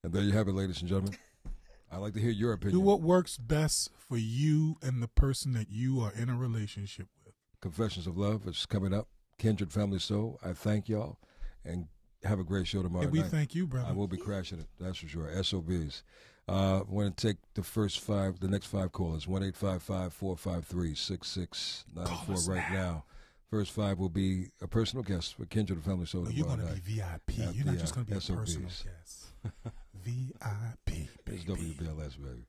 A: And there you have it, ladies and gentlemen. I'd like to hear your opinion.
B: do what works best for you and the person that you are in a relationship with.
A: Confessions of Love is coming up. Kindred Family Soul. I thank y'all and have a great show tomorrow
B: And we
A: night.
B: thank you, brother.
A: I will be crashing it. That's for sure. SOBs. Uh, I want to take the first five, the next five callers. One eight five five four five three six six nine four
B: us
A: right now. First five will be a personal guest for Kindred Family Soul.
B: Oh, you're gonna be VIP.
A: At
B: You're not just
A: uh,
B: gonna be a personal
A: SOBs.
B: guest. VIP.
A: It's. WBLS, baby.